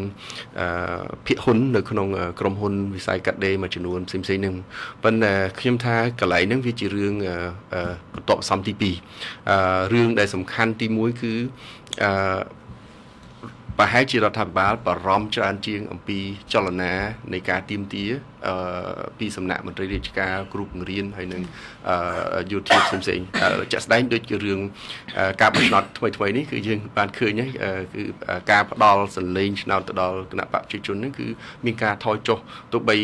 A: ភាគហ៊ុននៅក្នុងក្រុមហ៊ុនវិស័យកាត់ដេរមួយចំនួនផ្សេងៗហ្នឹងប៉ុន្តែខ្ញុំថាកន្លែងហ្នឹងវាជារឿងបន្ទាប់សំទី2រឿងដែលសំខាន់ទី1គឺ ប្រហែលជារដ្ឋាភិបាលបារម្ភច្រើនជាងអំពីចលនានៃការទៀមទាអឺពីសំណាក់មន្ត្រីរាជការគ្រូបង្រៀនហើយនឹងអឺយោធាផ្សេងៗជាក់ស្ដែងដូចជារឿងការបោះឆ្នោតថ្មីថ្មីនេះគឺយើងបានឃើញហើយគឺការផ្ដាល់សលេងឆ្នោតទៅដល់គណៈបព្វជិជនហ្នឹងគឺមានការថយចុះទោះបី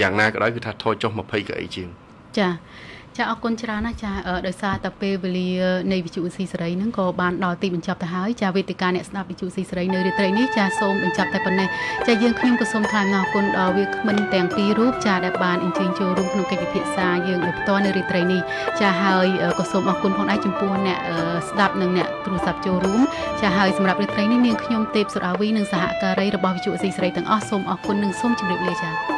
A: យ៉ាងណាក៏ដោយគឺថាថយចុះ20កៅអីជាង
C: ចា៎ ចាអរគុណច្រើនណាស់ចាដោយសារតែពេលវេលានៃវិទ្យុស៊ីសេរីហ្នឹងក៏បានដល់ទីបញ្ចប់ទៅហើយចាវេទិកាអ្នកស្ដាប់វិទ្យុស៊ីសេរីនៅរាត្រីនេះចាសូមបញ្ចប់តែប៉ុណ្ណេះចាយើងខ្ញុំក៏សូមថ្លែងអំណរគុណដល់វាគ្មិនទាំងពីររូបចាដែលបានអញ្ជើញចូលរួមក្នុងកិច្ចពិភាក្សាយើងដោយផ្ទាល់នៅរាត្រីនេះចាហើយក៏សូមអរគុណផងដែរចំពោះអ្នកស្ដាប់និងអ្នកទូរស័ព្ទចូលរួមចាហើយសម្រាប់រាត្រីនេះនាងខ្ញុំទេពសុរាវីនិងសហការីរបស់វិទ្យុស៊ីសេរីទាំងអស់សូមអរគុណនិងសូមជម្រាបលាចា